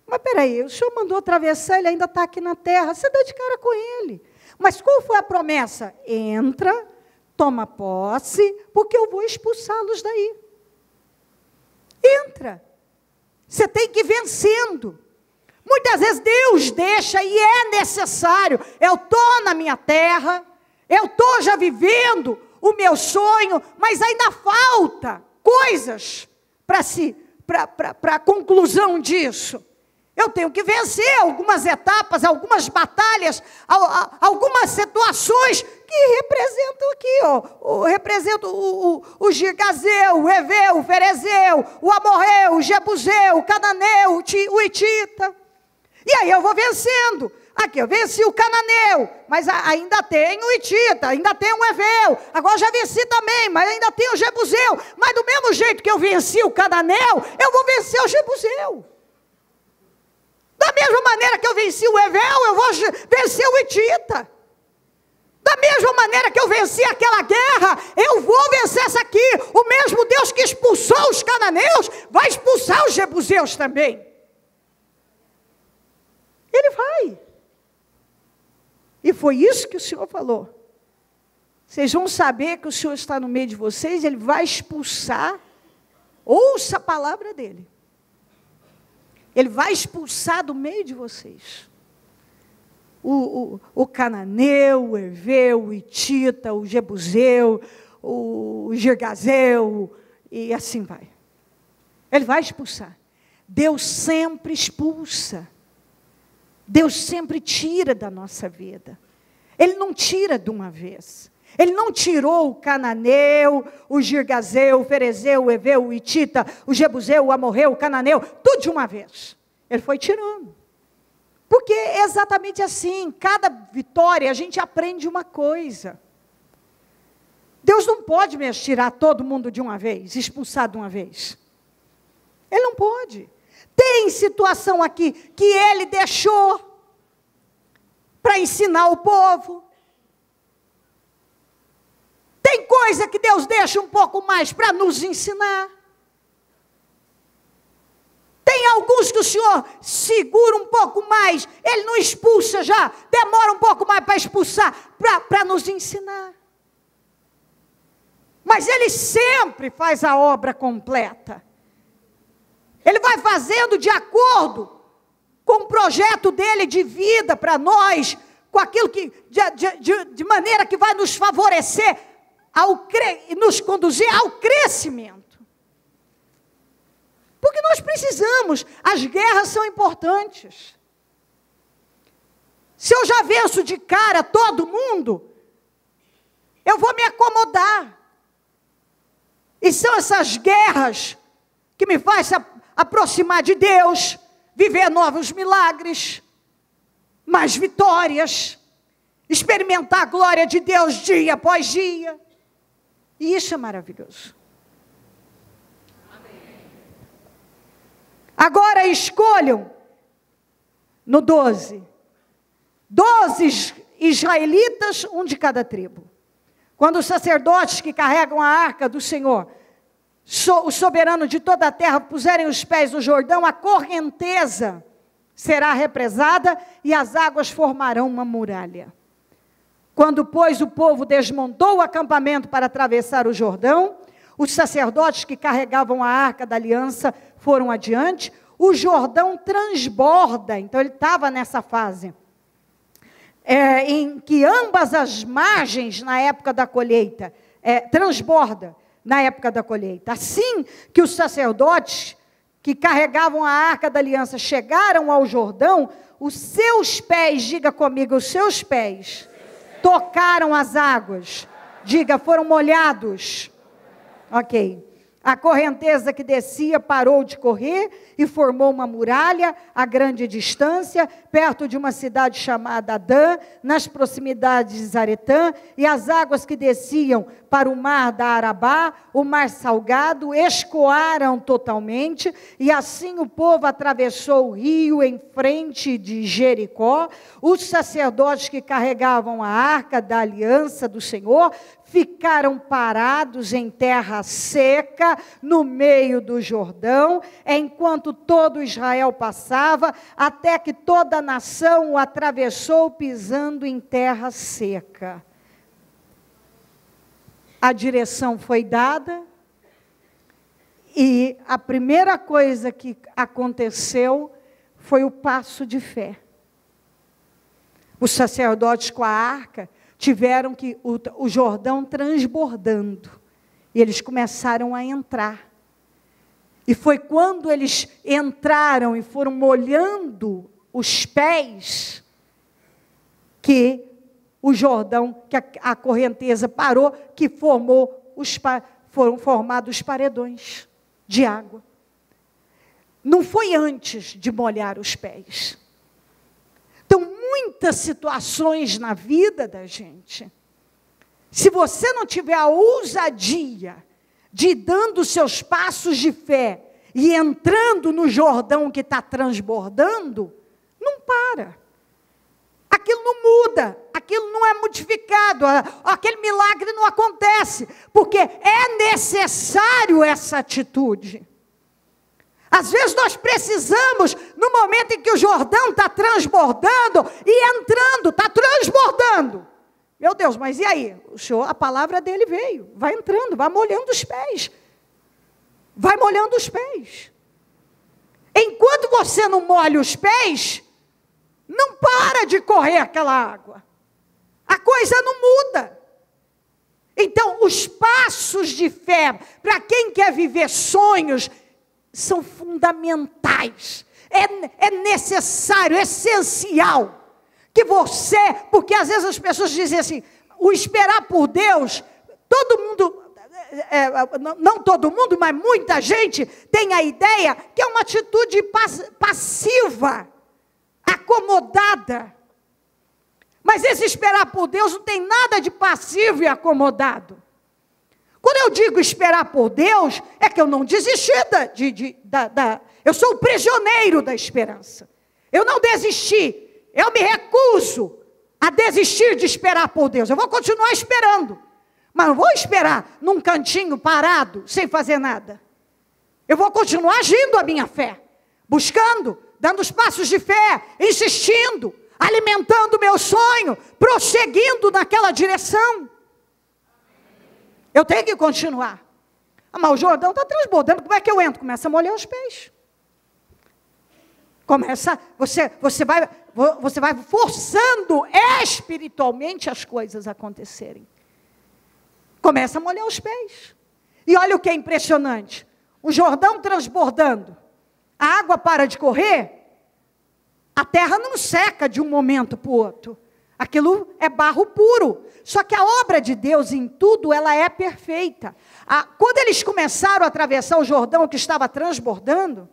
Mas peraí, o senhor mandou atravessar, ele ainda está aqui na terra, você dá de cara com ele. Mas qual foi a promessa? Entra, toma posse, porque eu vou expulsá-los daí. Entra. Você tem que ir vencendo. Muitas vezes Deus deixa e é necessário. Eu estou na minha terra, eu estou já vivendo o meu sonho, mas ainda falta coisas para si, para a conclusão disso. Eu tenho que vencer algumas etapas, algumas batalhas, algumas situações que representam aqui, ó, representam o, o, o Gigazeu, o Eveu, o Ferezeu, o Amorreu, o Jebuseu, o Cananeu, o Itita. E aí eu vou vencendo. Aqui eu venci o cananeu, mas ainda tem o Itita, ainda tem o Eveu. Agora já venci também, mas ainda tem o Jebuseu. Mas do mesmo jeito que eu venci o cananeu, eu vou vencer o Jebuseu. Da mesma maneira que eu venci o Eveu, eu vou vencer o Itita. Da mesma maneira que eu venci aquela guerra, eu vou vencer essa aqui. O mesmo Deus que expulsou os cananeus, vai expulsar os jebuseus também. Ele vai. E foi isso que o Senhor falou. Vocês vão saber que o Senhor está no meio de vocês, Ele vai expulsar. Ouça a palavra dele. Ele vai expulsar do meio de vocês. O, o, o cananeu, o Eveu, o Itita, o Jebuseu, o Girgazeu, e assim vai. Ele vai expulsar. Deus sempre expulsa. Deus sempre tira da nossa vida. Ele não tira de uma vez. Ele não tirou o cananeu, o girgazeu, o ferezeu, o eveu, o itita, o jebuseu, o amorreu, o cananeu, tudo de uma vez. Ele foi tirando. Porque é exatamente assim, cada vitória a gente aprende uma coisa. Deus não pode me tirar todo mundo de uma vez, expulsar de uma vez. Ele não pode. Tem situação aqui que ele deixou para ensinar o povo. Tem coisa que Deus deixa um pouco mais para nos ensinar. Tem alguns que o Senhor segura um pouco mais, Ele não expulsa já, demora um pouco mais para expulsar, para nos ensinar. Mas Ele sempre faz a obra completa. Ele vai fazendo de acordo com o projeto dele de vida para nós, com aquilo que, de, de, de, maneira que vai nos favorecer ao nos conduzir ao crescimento. Porque nós precisamos, as guerras são importantes. Se eu já venço de cara todo mundo, eu vou me acomodar. E são essas guerras que me fazem aproximar de Deus, viver novos milagres, mais vitórias, experimentar a glória de Deus dia após dia. E isso é maravilhoso. Agora escolham no 12. Doze israelitas, um de cada tribo. Quando os sacerdotes que carregam a arca do Senhor o soberano de toda a terra puserem os pés no Jordão, a correnteza será represada e as águas formarão uma muralha. Quando, pois, o povo desmontou o acampamento para atravessar o Jordão, os sacerdotes que carregavam a arca da aliança foram adiante, o Jordão transborda, então ele estava nessa fase, é, em que ambas as margens, na época da colheita, é, transborda na época da colheita. Assim que os sacerdotes que carregavam a arca da aliança chegaram ao Jordão, os seus pés, diga comigo, os seus pés tocaram as águas. Diga, foram molhados. Ok. A correnteza que descia parou de correr e formou uma muralha a grande distância, perto de uma cidade chamada Adã, nas proximidades de Zaretã, e as águas que desciam para o mar da Arabá, o mar salgado, escoaram totalmente, e assim o povo atravessou o rio em frente de Jericó. Os sacerdotes que carregavam a arca da aliança do Senhor ficaram parados em terra seca, no meio do Jordão, enquanto todo Israel passava, até que toda a nação o atravessou pisando em terra seca. A direção foi dada, e a primeira coisa que aconteceu foi o passo de fé. Os sacerdotes com a arca tiveram que o, o Jordão transbordando. E eles começaram a entrar. E foi quando eles entraram e foram molhando os pés que o Jordão, que a, a correnteza parou, que formou os foram formados os paredões de água. Não foi antes de molhar os pés muitas situações na vida da gente. Se você não tiver a ousadia de ir dando seus passos de fé e entrando no Jordão que está transbordando, não para. Aquilo não muda, aquilo não é modificado, aquele milagre não acontece, porque é necessário essa atitude. Às vezes nós precisamos, no momento em que o Jordão está transbordando e entrando, está transbordando. Meu Deus, mas e aí? O Senhor, a palavra dele veio, vai entrando, vai molhando os pés. Vai molhando os pés. Enquanto você não molha os pés, não para de correr aquela água. A coisa não muda. Então, os passos de fé, para quem quer viver sonhos, são fundamentais. É, é necessário, é essencial que você, porque às vezes as pessoas dizem assim, o esperar por Deus, todo mundo, é, é não todo mundo, mas muita gente tem a ideia que é uma atitude passiva, acomodada. Mas esse esperar por Deus não tem nada de passivo e acomodado. Quando eu digo esperar por Deus, é que eu não desisti da, de, de, da, da, Eu sou o prisioneiro da esperança. Eu não desisti. Eu me recuso a desistir de esperar por Deus. Eu vou continuar esperando. Mas não vou esperar num cantinho parado, sem fazer nada. Eu vou continuar agindo a minha fé, buscando, dando os passos de fé, insistindo, alimentando o meu sonho, prosseguindo naquela direção. Eu tenho que continuar. Ah, mas o Jordão está transbordando, como é que eu entro? Começa a molhar os pés. Começa, você, você, vai, você vai forçando espiritualmente as coisas acontecerem. Começa a molhar os pés. E olha o que é impressionante: o Jordão transbordando, a água para de correr, a terra não seca de um momento para o outro. Aquilo é barro puro. Só que a obra de Deus em tudo, ela é perfeita. quando eles começaram a atravessar o Jordão que estava transbordando,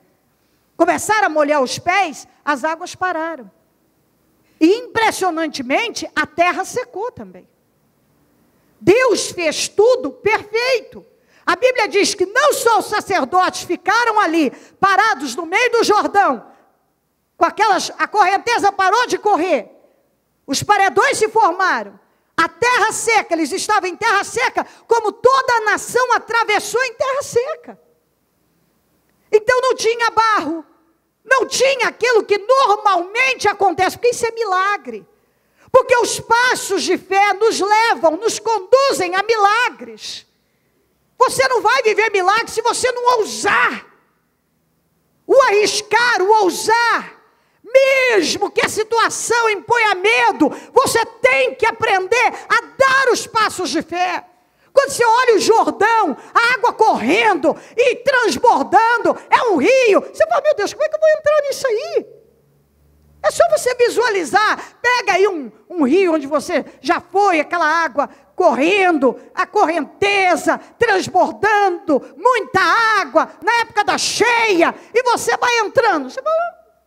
começaram a molhar os pés, as águas pararam. E impressionantemente, a terra secou também. Deus fez tudo perfeito. A Bíblia diz que não só os sacerdotes ficaram ali, parados no meio do Jordão, com aquelas, a correnteza parou de correr, os paredões se formaram. A terra seca, eles estavam em terra seca, como toda a nação atravessou em terra seca. Então não tinha barro, não tinha aquilo que normalmente acontece, porque isso é milagre. Porque os passos de fé nos levam, nos conduzem a milagres. Você não vai viver milagre se você não ousar. O arriscar, o ousar. Mesmo que a situação imponha medo, você tem que aprender a dar os passos de fé. Quando você olha o Jordão, a água correndo e transbordando, é um rio. Você fala, meu Deus, como é que eu vou entrar nisso aí? É só você visualizar. Pega aí um, um rio onde você já foi, aquela água correndo, a correnteza, transbordando, muita água, na época da cheia, e você vai entrando. Você fala,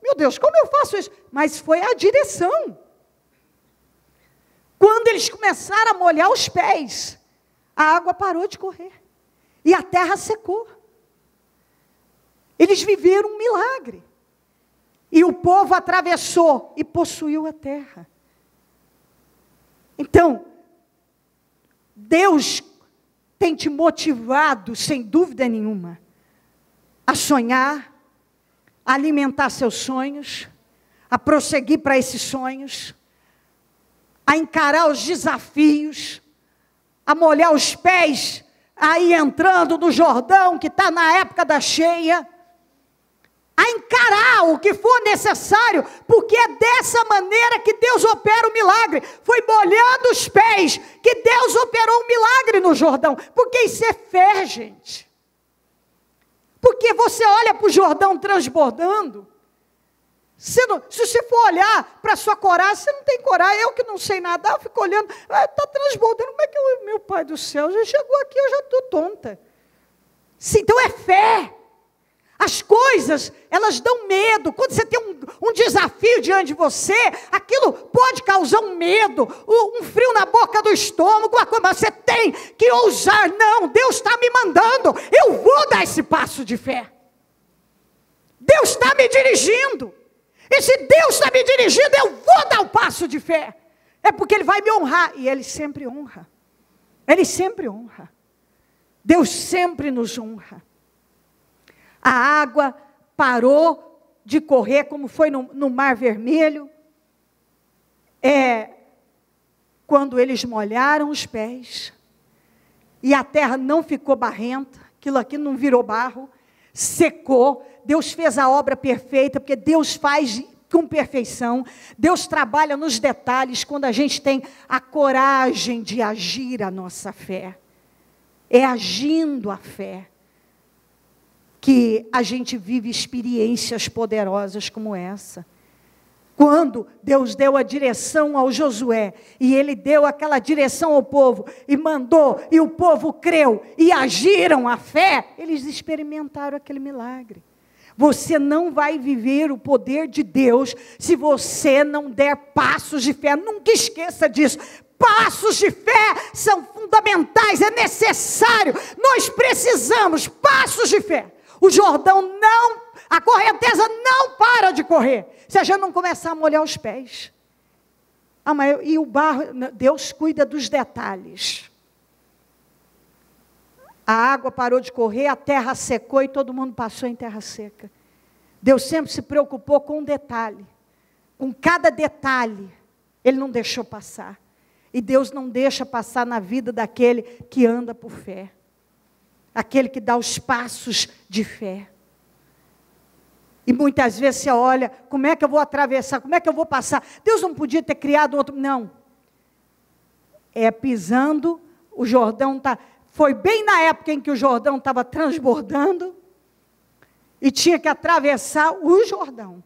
meu Deus, como eu faço isso? Mas foi a direção. Quando eles começaram a molhar os pés, a água parou de correr e a terra secou. Eles viveram um milagre. E o povo atravessou e possuiu a terra. Então, Deus tem te motivado, sem dúvida nenhuma, a sonhar, a alimentar seus sonhos, a prosseguir para esses sonhos, a encarar os desafios, a molhar os pés, a ir entrando no Jordão, que está na época da cheia a encarar o que for necessário, porque é dessa maneira que Deus opera o milagre. Foi molhando os pés que Deus operou um milagre no Jordão, porque isso é fé, gente. Porque você olha para o Jordão transbordando, se, não, se você for olhar para a sua coragem, você não tem coragem. Eu que não sei nadar, eu fico olhando, está ah, transbordando. Como é que eu, meu pai do céu, já chegou aqui, eu já estou tonta. Sim, então é fé. As coisas, elas dão medo. Quando você tem um, um, desafio diante de você, aquilo pode causar um medo, um frio na boca do estômago, uma coisa, mas você tem que ousar. Não, Deus está me mandando, eu vou dar esse passo de fé. Deus está me dirigindo. E se Deus está me dirigindo, eu vou dar o um passo de fé. É porque Ele vai me honrar. E Ele sempre honra. Ele sempre honra. Deus sempre nos honra a água parou de correr, como foi no, no Mar Vermelho. É, quando eles molharam os pés, e a terra não ficou barrenta, aquilo aqui não virou barro, secou. Deus fez a obra perfeita, porque Deus faz com perfeição. Deus trabalha nos detalhes quando a gente tem a coragem de agir a nossa fé. É agindo a fé que a gente vive experiências poderosas como essa. Quando Deus deu a direção ao Josué, e ele deu aquela direção ao povo, e mandou, e o povo creu, e agiram a fé, eles experimentaram aquele milagre. Você não vai viver o poder de Deus se você não der passos de fé. Nunca esqueça disso. Passos de fé são fundamentais, é necessário. Nós precisamos passos de fé. O Jordão não, a correnteza não para de correr. Se a gente não começar a molhar os pés. Ah, mas e o barro, Deus cuida dos detalhes. A água parou de correr, a terra secou e todo mundo passou em terra seca. Deus sempre se preocupou com um detalhe. Com cada detalhe, Ele não deixou passar. E Deus não deixa passar na vida daquele que anda por fé aquele que dá os passos de fé. E muitas vezes você olha, como é que eu vou atravessar? Como é que eu vou passar? Deus não podia ter criado outro. Não. É pisando, o Jordão está. Foi bem na época em que o Jordão estava transbordando e tinha que atravessar o Jordão.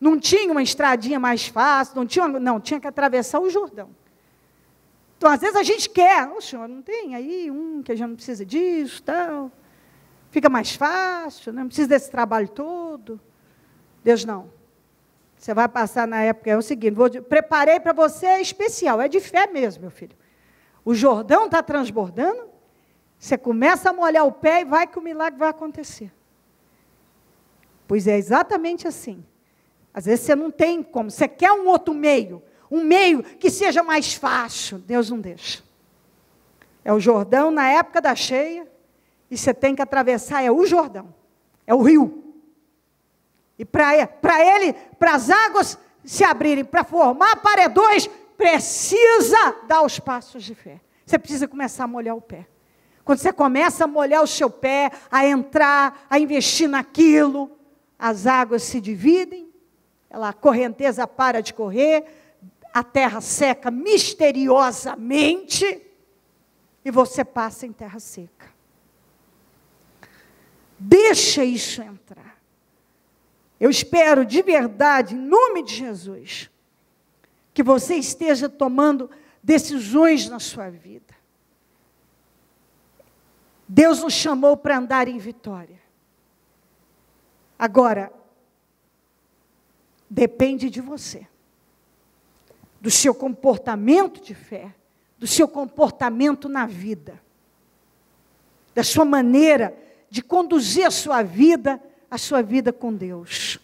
Não tinha uma estradinha mais fácil, não tinha, não, tinha que atravessar o Jordão. Então, às vezes a gente quer, o senhor não tem aí um que gente não precisa disso, tal. Fica mais fácil, né? não precisa desse trabalho todo. Deus não. Você vai passar na época, é o seguinte, vou, preparei para você especial, é de fé mesmo, meu filho. O Jordão está transbordando, você começa a molhar o pé e vai que o milagre vai acontecer. Pois é exatamente assim. Às vezes você não tem como, você quer um outro meio, um meio que seja mais fácil. Deus não deixa. É o Jordão na época da cheia, e você tem que atravessar, é o Jordão, é o rio. E para ele, para as águas se abrirem, para formar paredões, precisa dar os passos de fé. Você precisa começar a molhar o pé. Quando você começa a molhar o seu pé, a entrar, a investir naquilo, as águas se dividem, a correnteza para de correr, a terra seca misteriosamente e você passa em terra seca. Deixa isso entrar. Eu espero de verdade, em nome de Jesus, que você esteja tomando decisões na sua vida. Deus nos chamou para andar em vitória. Agora, depende de você, do seu comportamento de fé, do seu comportamento na vida, da sua maneira de conduzir a sua vida, a sua vida com Deus.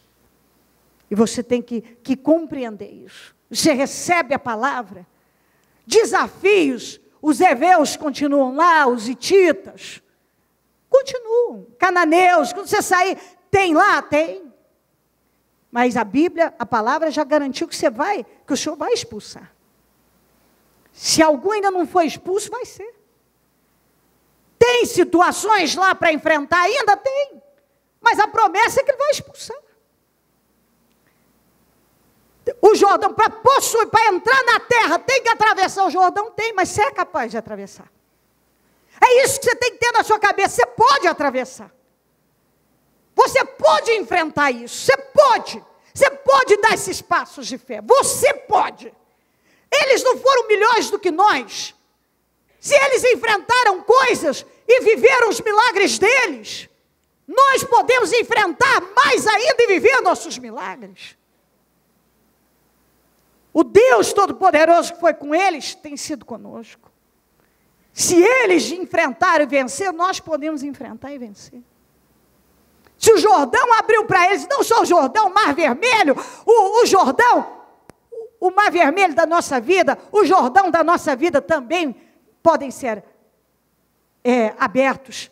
E você tem que, que compreender isso. Você recebe a palavra, desafios, os heveus continuam lá, os hititas, continuam, cananeus, quando você sair, tem lá? Tem. Mas a Bíblia, a palavra já garantiu que você vai, que o Senhor vai expulsar. Se algum ainda não foi expulso, vai ser. Tem situações lá para enfrentar? Ainda tem. Mas a promessa é que ele vai expulsar. O Jordão, para possuir, para entrar na terra, tem que atravessar o Jordão? Tem, mas você é capaz de atravessar. É isso que você tem que ter na sua cabeça. Você pode atravessar. Você pode enfrentar isso. Você pode. Você pode dar esses passos de fé. Você pode. Eles não foram melhores do que nós. Se eles enfrentaram coisas e viveram os milagres deles, nós podemos enfrentar mais ainda e viver nossos milagres. O Deus Todo-Poderoso que foi com eles tem sido conosco. Se eles enfrentaram e vencer, nós podemos enfrentar e vencer. Se o Jordão abriu para eles, não só o Jordão, o Mar Vermelho, o, o Jordão, o, Mar Vermelho da nossa vida, o Jordão da nossa vida também podem ser é, abertos.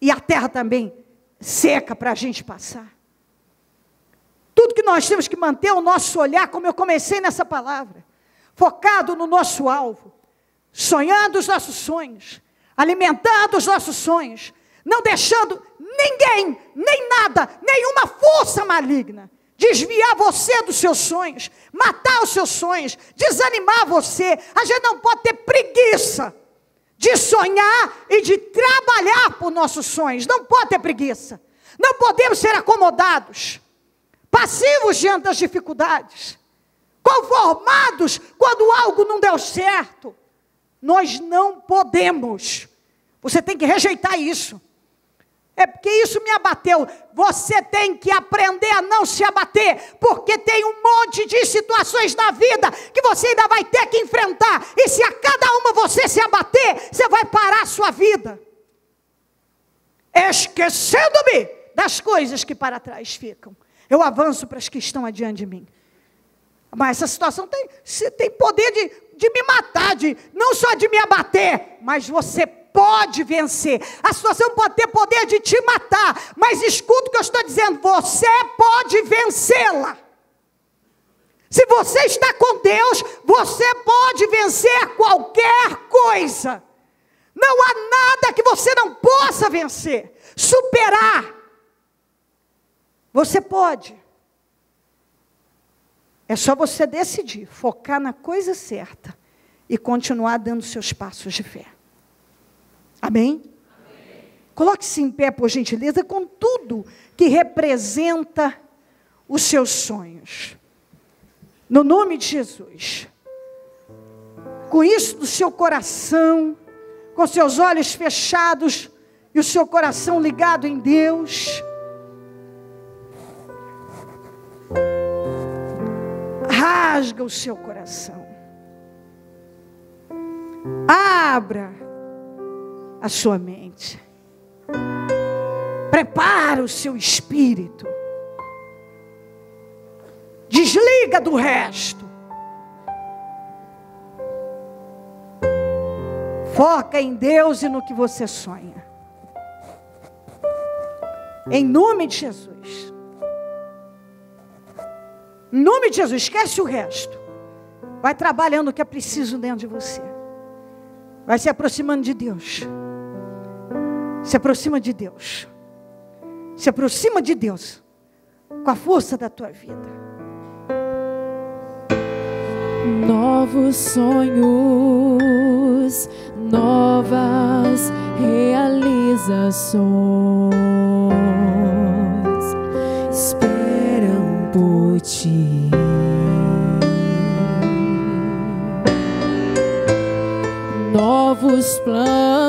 E a terra também seca para a gente passar. Tudo que nós temos que manter o nosso olhar, como eu comecei nessa palavra, focado no nosso alvo, sonhando os nossos sonhos, alimentando os nossos sonhos, não deixando ninguém, nem nada, nenhuma força maligna desviar você dos seus sonhos, matar os seus sonhos, desanimar você. A gente não pode ter preguiça de sonhar e de trabalhar por nossos sonhos. Não pode ter preguiça. Não podemos ser acomodados passivos diante das dificuldades, conformados quando algo não deu certo. Nós não podemos. Você tem que rejeitar isso. É porque isso me abateu. Você tem que aprender a não se abater, porque tem um monte de situações na vida que você ainda vai ter que enfrentar. E se a cada uma você se abater, você vai parar a sua vida. Esquecendo-me das coisas que para trás ficam. Eu avanço para as que estão adiante de mim. Mas essa situação tem, tem poder de, de me matar, de, não só de me abater, mas você pode vencer. A situação pode ter poder de te matar, mas escuta o que eu estou dizendo: você pode vencê-la. Se você está com Deus, você pode vencer qualquer coisa. Não há nada que você não possa vencer, superar. Você pode. É só você decidir, focar na coisa certa e continuar dando seus passos de fé. Amém? Coloque-se em pé, por gentileza, com tudo que representa os seus sonhos. No nome de Jesus. Com isso do seu coração, com seus olhos fechados e o seu coração ligado em Deus. rasga o seu coração. Abra a sua mente. Prepara o seu espírito. Desliga do resto. Foca em Deus e no que você sonha. Em nome de Jesus. Em nome de Jesus, esquece o resto. Vai trabalhando o que é preciso dentro de você. Vai se aproximando de Deus. Se aproxima de Deus. Se aproxima de Deus com a força da tua vida. Novos sonhos, novas realizações esperam por ti. Novos planos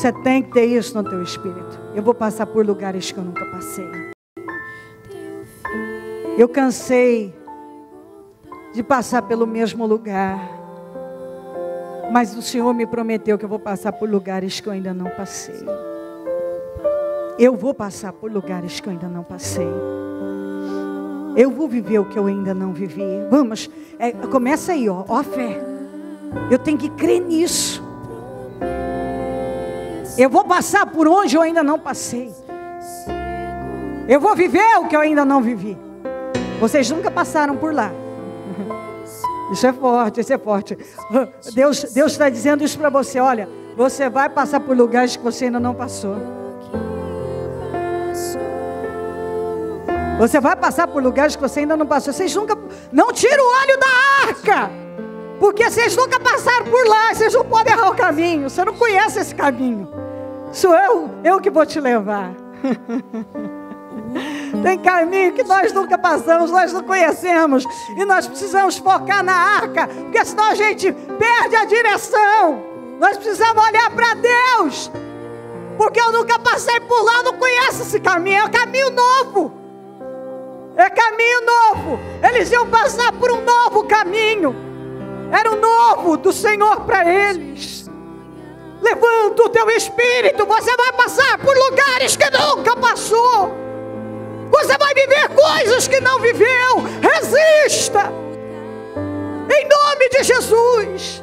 Você tem que ter isso no teu espírito. Eu vou passar por lugares que eu nunca passei. Eu cansei de passar pelo mesmo lugar. Mas o Senhor me prometeu que eu vou passar por lugares que eu ainda não passei. Eu vou passar por lugares que eu ainda não passei. Eu vou viver o que eu ainda não vivi. Vamos, é, começa aí, ó, ó fé. Eu tenho que crer nisso. Eu vou passar por onde eu ainda não passei. Eu vou viver o que eu ainda não vivi. Vocês nunca passaram por lá. Isso é forte, isso é forte. Deus Deus está dizendo isso para você. Olha, você vai passar por lugares que você ainda não passou. Você vai passar por lugares que você ainda não passou. Vocês nunca. Não tira o olho da arca. Porque vocês nunca passaram por lá. Vocês não podem errar o caminho. Você não conhece esse caminho. Sou eu, eu que vou te levar. Tem caminho que nós nunca passamos, nós não conhecemos. E nós precisamos focar na arca, porque senão a gente perde a direção. Nós precisamos olhar para Deus. Porque eu nunca passei por lá, não conheço esse caminho. É um caminho novo. É caminho novo. Eles iam passar por um novo caminho. Era o novo do Senhor para eles. Levanta o teu espírito, você vai passar por lugares que nunca passou. Você vai viver coisas que não viveu. Resista. Em nome de Jesus.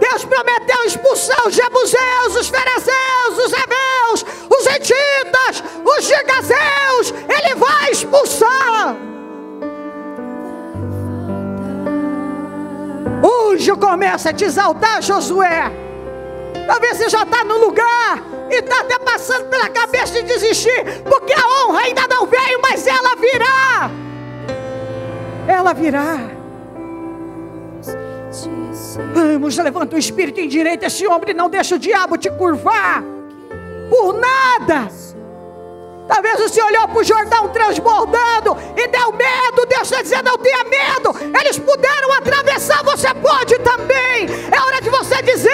Deus prometeu expulsar os jebuseus, os ferezeus, os heveus, os etitas, os gigazeus. Ele vai expulsar. Hoje eu começo a te exaltar, Josué. Talvez você já está no lugar e está até passando pela cabeça de desistir, porque a honra ainda não veio, mas ela virá. Ela virá. Vamos, levanta o espírito em direita esse homem e não deixa o diabo te curvar. Por nada. Talvez você olhou para o Jordão transbordando e deu medo. Deus está dizendo: não tenha medo. Eles puderam atravessar, você pode também. É hora de você dizer: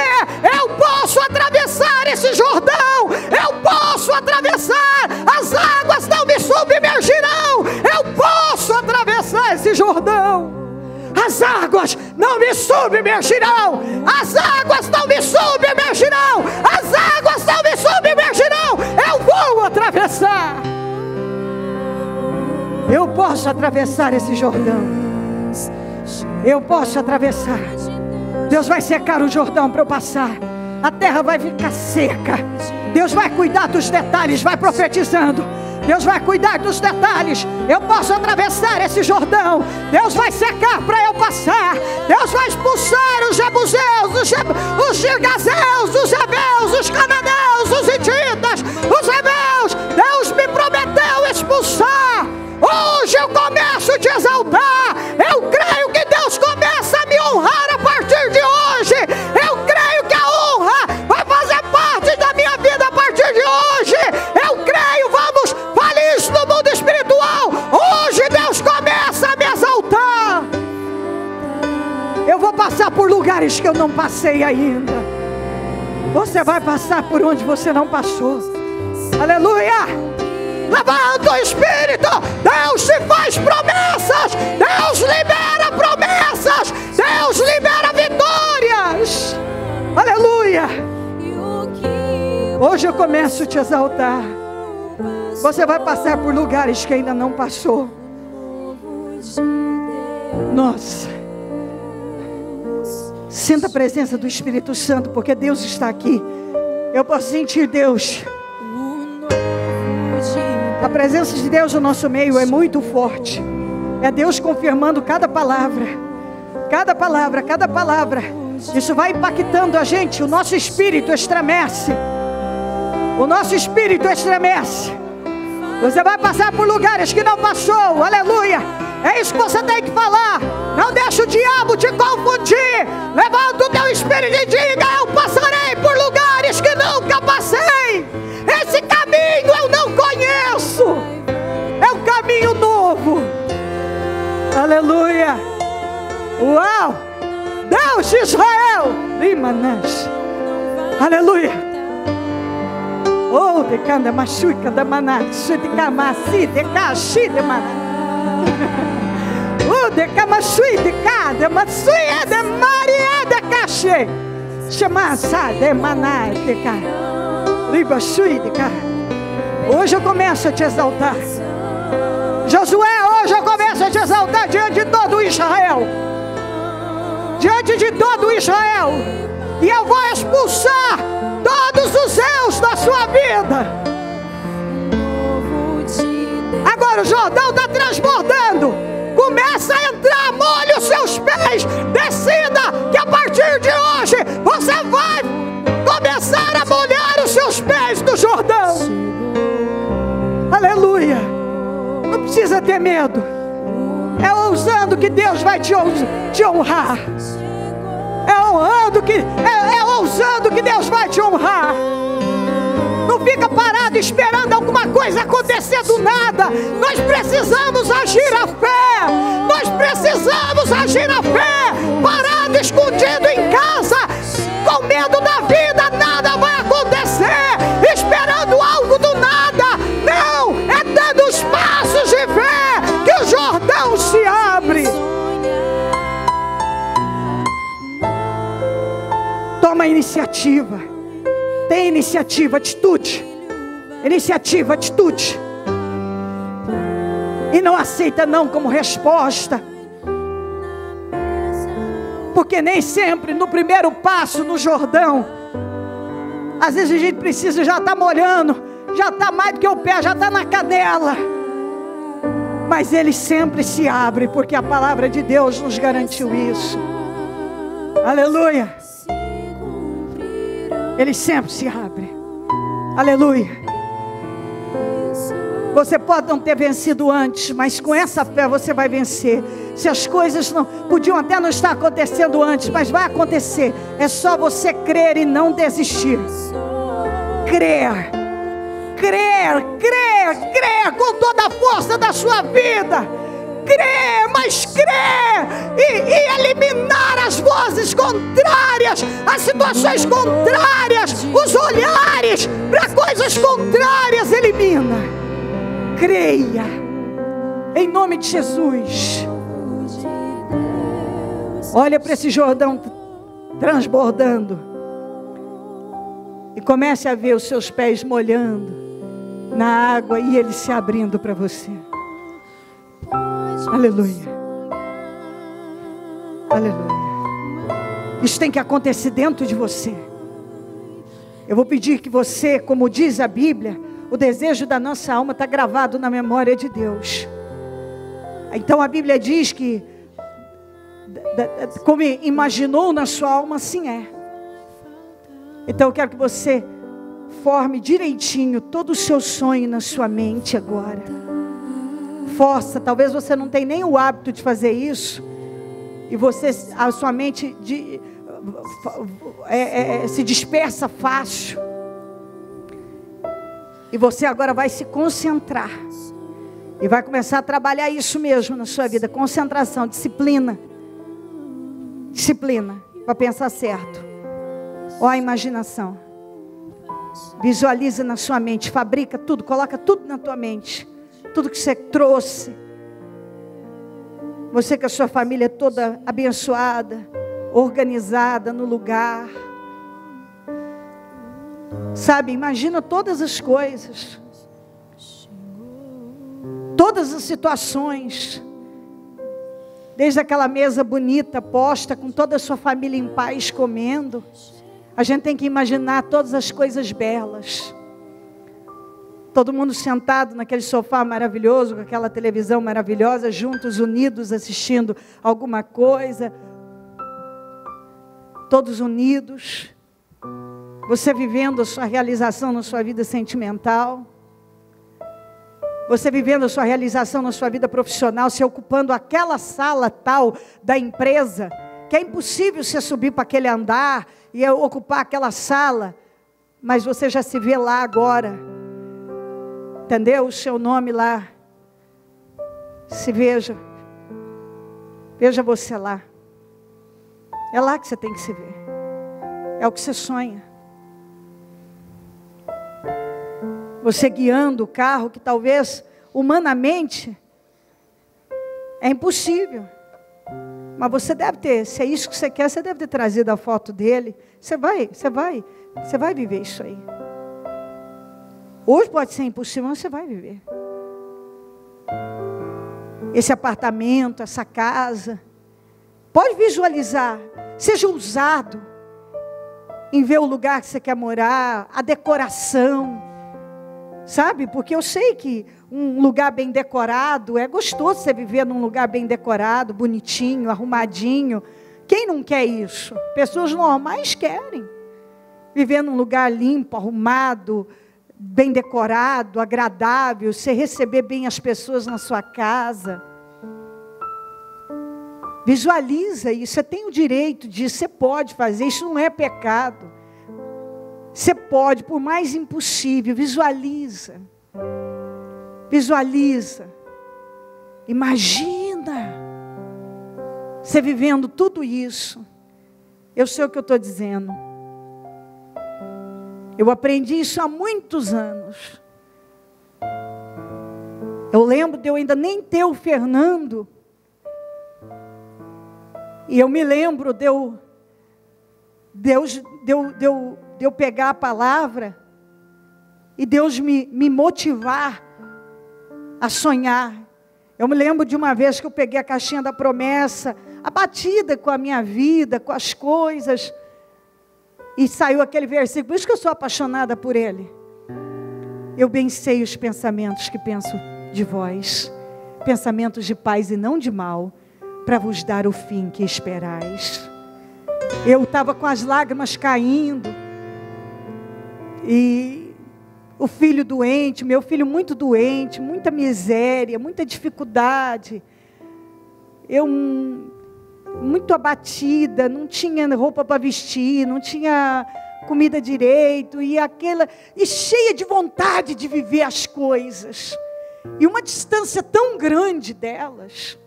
eu posso atravessar esse Jordão. Eu posso atravessar. As águas não me submergirão. Eu posso atravessar esse Jordão. As águas não me submergirão. As águas não me submergirão. As águas não me submergirão. Eu vou atravessar. Eu posso atravessar esse Jordão. Eu posso atravessar. Deus vai secar o Jordão para eu passar. A terra vai ficar seca. Deus vai cuidar dos detalhes, vai profetizando. Deus vai cuidar dos detalhes. Eu posso atravessar esse Jordão. Deus vai secar para eu passar. Deus vai expulsar os jebuseus, os, jeb... os gigazeus, os hebeus, os cananeus, os hititas, os hebeus. Deus me prometeu expulsar. Hoje eu começo a te exaltar. Eu creio que lugares que eu não passei ainda. Você vai passar por onde você não passou. Aleluia! Levanta o espírito. Deus te faz promessas. Deus libera promessas. Deus libera vitórias. Aleluia. Hoje eu começo a te exaltar. Você vai passar por lugares que ainda não passou. Nossa. Sinta a presença do Espírito Santo, porque Deus está aqui. Eu posso sentir Deus. A presença de Deus no nosso meio é muito forte. É Deus confirmando cada palavra. Cada palavra, cada palavra. Isso vai impactando a gente. O nosso espírito estremece. O nosso espírito estremece. Você vai passar por lugares que não passou. Aleluia. É isso que você tem que falar. Não deixe o diabo te confundir. Levanta o teu espírito e diga: Eu passarei por lugares que nunca passei. Esse caminho eu não conheço. É um caminho novo. Aleluia. Uau. Deus de Israel. Limanas. Aleluia. Oh, de machuca da maná, de camasi, de de maná. De camashui de cá, de de maria de caxi. Chamassa de maná de cá. De cá. Hoje eu começo a te exaltar. Josué, hoje eu começo a te exaltar diante de todo Israel. Diante de todo Israel. E eu vou expulsar todos os eus da sua vida. Agora o Jordão está transbordando. Começa a entrar, molhe os seus pés. Decida que a partir de hoje você vai começar a molhar os seus pés do Jordão. Aleluia. Não precisa ter medo. É ousando que Deus vai te, te honrar. É honrando que é, é ousando que Deus vai te honrar. Parado esperando alguma coisa acontecer do nada. Nós precisamos agir a fé. Nós precisamos agir a fé. Parado, escondido em casa, com medo da vida, nada vai acontecer. Esperando algo do nada. Não, é dando os passos de fé que o Jordão se abre. Toma a iniciativa. Tem iniciativa, atitude. Iniciativa, atitude. E não aceita não como resposta. Porque nem sempre no primeiro passo no Jordão, às vezes a gente precisa já estar tá molhando, já está mais do que o pé, já está na canela. Mas ele sempre se abre, porque a palavra de Deus nos garantiu isso. Aleluia. Ele sempre se abre. Aleluia. Você pode não ter vencido antes, mas com essa fé você vai vencer. Se as coisas não podiam até não estar acontecendo antes, mas vai acontecer. É só você crer e não desistir. Crer. Crer, crer, crer com toda a força da sua vida crer, mas crer e, e eliminar as vozes contrárias, as situações contrárias, os olhares para coisas contrárias, elimina. Creia, em nome de Jesus. Olha para esse Jordão transbordando. E comece a ver os seus pés molhando na água e ele se abrindo para você. Aleluia. Aleluia. Isso tem que acontecer dentro de você. Eu vou pedir que você, como diz a Bíblia, o desejo da nossa alma está gravado na memória de Deus. Então a Bíblia diz que, como imaginou na sua alma, assim é. Então eu quero que você forme direitinho todo o seu sonho na sua mente agora força, talvez você não tenha nem o hábito de fazer isso, e você, a sua mente de, é, é, é, se dispersa fácil, e você agora vai se concentrar, e vai começar a trabalhar isso mesmo na sua vida: concentração, disciplina. Disciplina, para pensar certo. Ó a imaginação. Visualiza na sua mente, fabrica tudo, coloca tudo na tua mente tudo que você trouxe. Você com a sua família toda abençoada, organizada no lugar. Sabe, imagina todas as coisas. Todas as situações. Desde aquela mesa bonita posta com toda a sua família em paz comendo. A gente tem que imaginar todas as coisas belas. Todo mundo sentado naquele sofá maravilhoso, com aquela televisão maravilhosa, juntos, unidos, assistindo alguma coisa. Todos unidos. Você vivendo a sua realização na sua vida sentimental. Você vivendo a sua realização na sua vida profissional, se ocupando aquela sala tal da empresa, que é impossível você subir para aquele andar e ocupar aquela sala, mas você já se vê lá agora entendeu? O seu nome lá. Se veja. Veja você lá. É lá que você tem que se ver. É o que você sonha. Você guiando o carro que talvez humanamente é impossível. Mas você deve ter, se é isso que você quer, você deve ter trazido a foto dele. Você vai, você vai, você vai viver isso aí. Hoje pode ser impossível, mas você vai viver. Esse apartamento, essa casa. Pode visualizar. Seja ousado em ver o lugar que você quer morar, a decoração. Sabe? Porque eu sei que um lugar bem decorado é gostoso você viver num lugar bem decorado, bonitinho, arrumadinho. Quem não quer isso? Pessoas normais querem. Viver num lugar limpo, arrumado, bem decorado, agradável, você receber bem as pessoas na sua casa. Visualiza isso, você tem o direito disso, você pode fazer, isso não é pecado. Você pode, por mais impossível, visualiza. Visualiza. Imagina. Você vivendo tudo isso. Eu sei o que eu estou dizendo. Eu aprendi isso há muitos anos. Eu lembro de eu ainda nem ter o Fernando. E eu me lembro de eu, Deus, de eu, de eu, de eu pegar a palavra e Deus me, me motivar a sonhar. Eu me lembro de uma vez que eu peguei a caixinha da promessa, abatida com a minha vida, com as coisas, e saiu aquele versículo, por isso que eu sou apaixonada por ele. Eu bem sei os pensamentos que penso de vós, pensamentos de paz e não de mal, para vos dar o fim que esperais. Eu estava com as lágrimas caindo, e o filho doente, meu filho muito doente, muita miséria, muita dificuldade. Eu muito abatida, não tinha roupa para vestir, não tinha comida direito e aquela e cheia de vontade de viver as coisas. E uma distância tão grande delas.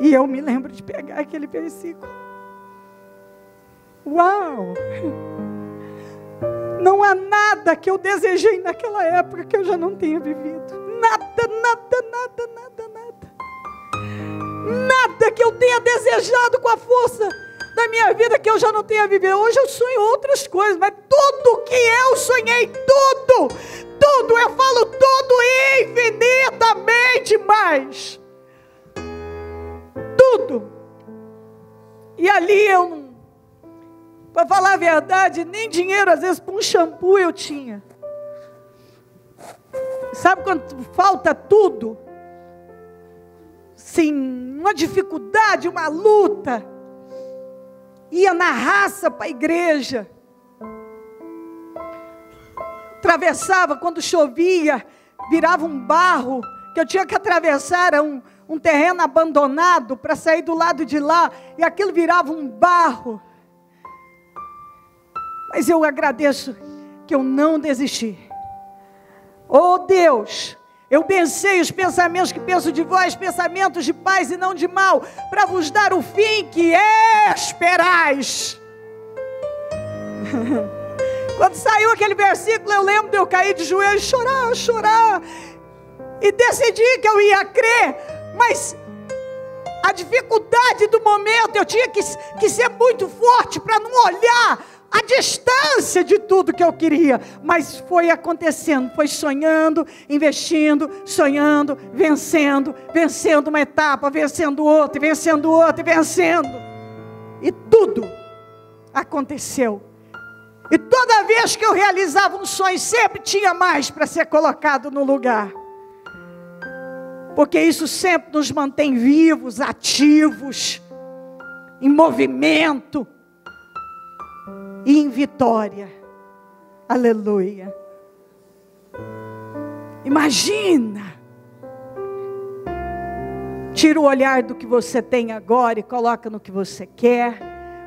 E eu me lembro de pegar aquele versículo. Uau! Não há nada que eu desejei naquela época que eu já não tenha vivido. Nada, nada, nada, nada, nada. Que eu tenha desejado com a força da minha vida que eu já não tenha vivido. Hoje eu sonho outras coisas, mas tudo que eu sonhei, tudo, tudo, eu falo tudo infinitamente mais. Tudo. E ali eu para falar a verdade, nem dinheiro às vezes para um shampoo eu tinha. Sabe quando falta tudo? Sim, uma dificuldade, uma luta. Ia na raça para a igreja. Atravessava quando chovia, virava um barro, que eu tinha que atravessar um, um terreno abandonado para sair do lado de lá, e aquilo virava um barro. Mas eu agradeço que eu não desisti. Oh Deus, eu pensei os pensamentos que penso de vós, pensamentos de paz e não de mal, para vos dar o fim que esperais. Quando saiu aquele versículo, eu lembro de eu cair de joelhos, chorar, chorar, e decidi que eu ia crer, mas a dificuldade do momento, eu tinha que, que ser muito forte para não olhar a distância de tudo que eu queria, mas foi acontecendo, foi sonhando, investindo, sonhando, vencendo, vencendo uma etapa, vencendo outra, vencendo outra, vencendo. E tudo aconteceu. E toda vez que eu realizava um sonho, sempre tinha mais para ser colocado no lugar. Porque isso sempre nos mantém vivos, ativos, em movimento e em vitória. Aleluia. Imagina. Tira o olhar do que você tem agora e coloca no que você quer,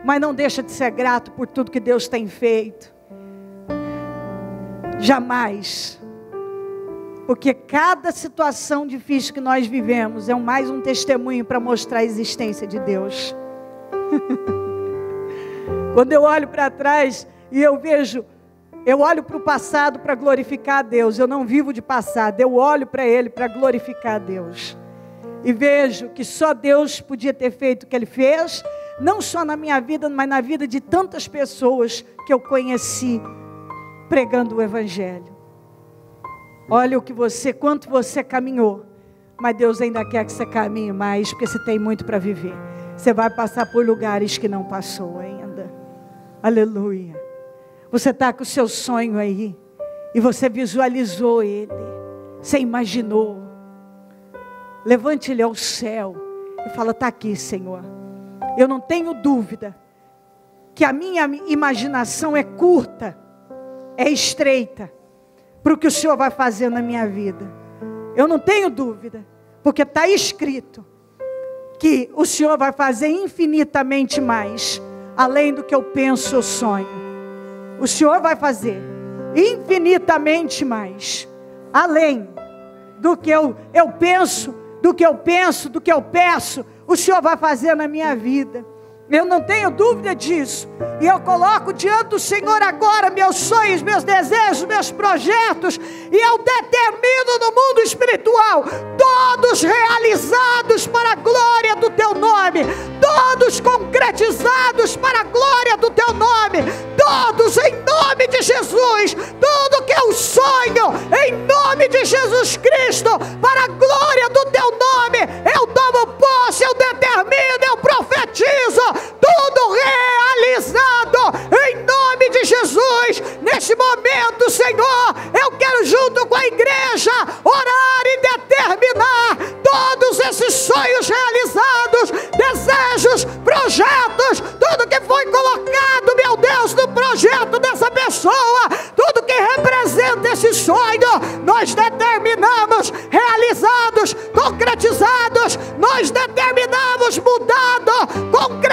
mas não deixa de ser grato por tudo que Deus tem feito. Jamais. Porque cada situação difícil que nós vivemos é mais um testemunho para mostrar a existência de Deus. Quando eu olho para trás e eu vejo, eu olho para o passado para glorificar a Deus. Eu não vivo de passado, eu olho para Ele para glorificar a Deus. E vejo que só Deus podia ter feito o que Ele fez, não só na minha vida, mas na vida de tantas pessoas que eu conheci pregando o Evangelho. Olha o que você, quanto você caminhou, mas Deus ainda quer que você caminhe mais, porque você tem muito para viver. Você vai passar por lugares que não passou ainda. Aleluia. Você está com o seu sonho aí. E você visualizou ele. Você imaginou. Levante ele ao céu. E fala: Está aqui, Senhor. Eu não tenho dúvida. Que a minha imaginação é curta. É estreita. Para o que o Senhor vai fazer na minha vida. Eu não tenho dúvida. Porque está escrito. Que o Senhor vai fazer infinitamente mais além do que eu penso ou sonho. o Senhor vai fazer infinitamente mais, além do que eu, eu penso, do que eu penso, do que eu peço, o Senhor vai fazer na minha vida. Eu não tenho dúvida disso. E eu coloco diante do Senhor agora meus sonhos, meus desejos, meus projetos. E eu determino no mundo espiritual, todos realizados para a glória do teu nome, todos concretizados para a glória do teu nome, todos em nome de Jesus, tudo que eu sonho em nome de Jesus Cristo, para a glória do teu nome, eu tomo posse, eu determino, eu profetizo tudo realizado em nome de Jesus. Nesse momento, Senhor, eu quero junto com a igreja orar e determinar todos esses sonhos realizados, desejos, projetos, tudo que foi colocado, meu Deus, no projeto dessa pessoa, tudo que representa esse sonho, nós determinamos realizados, concretizados, nós determinamos mudado,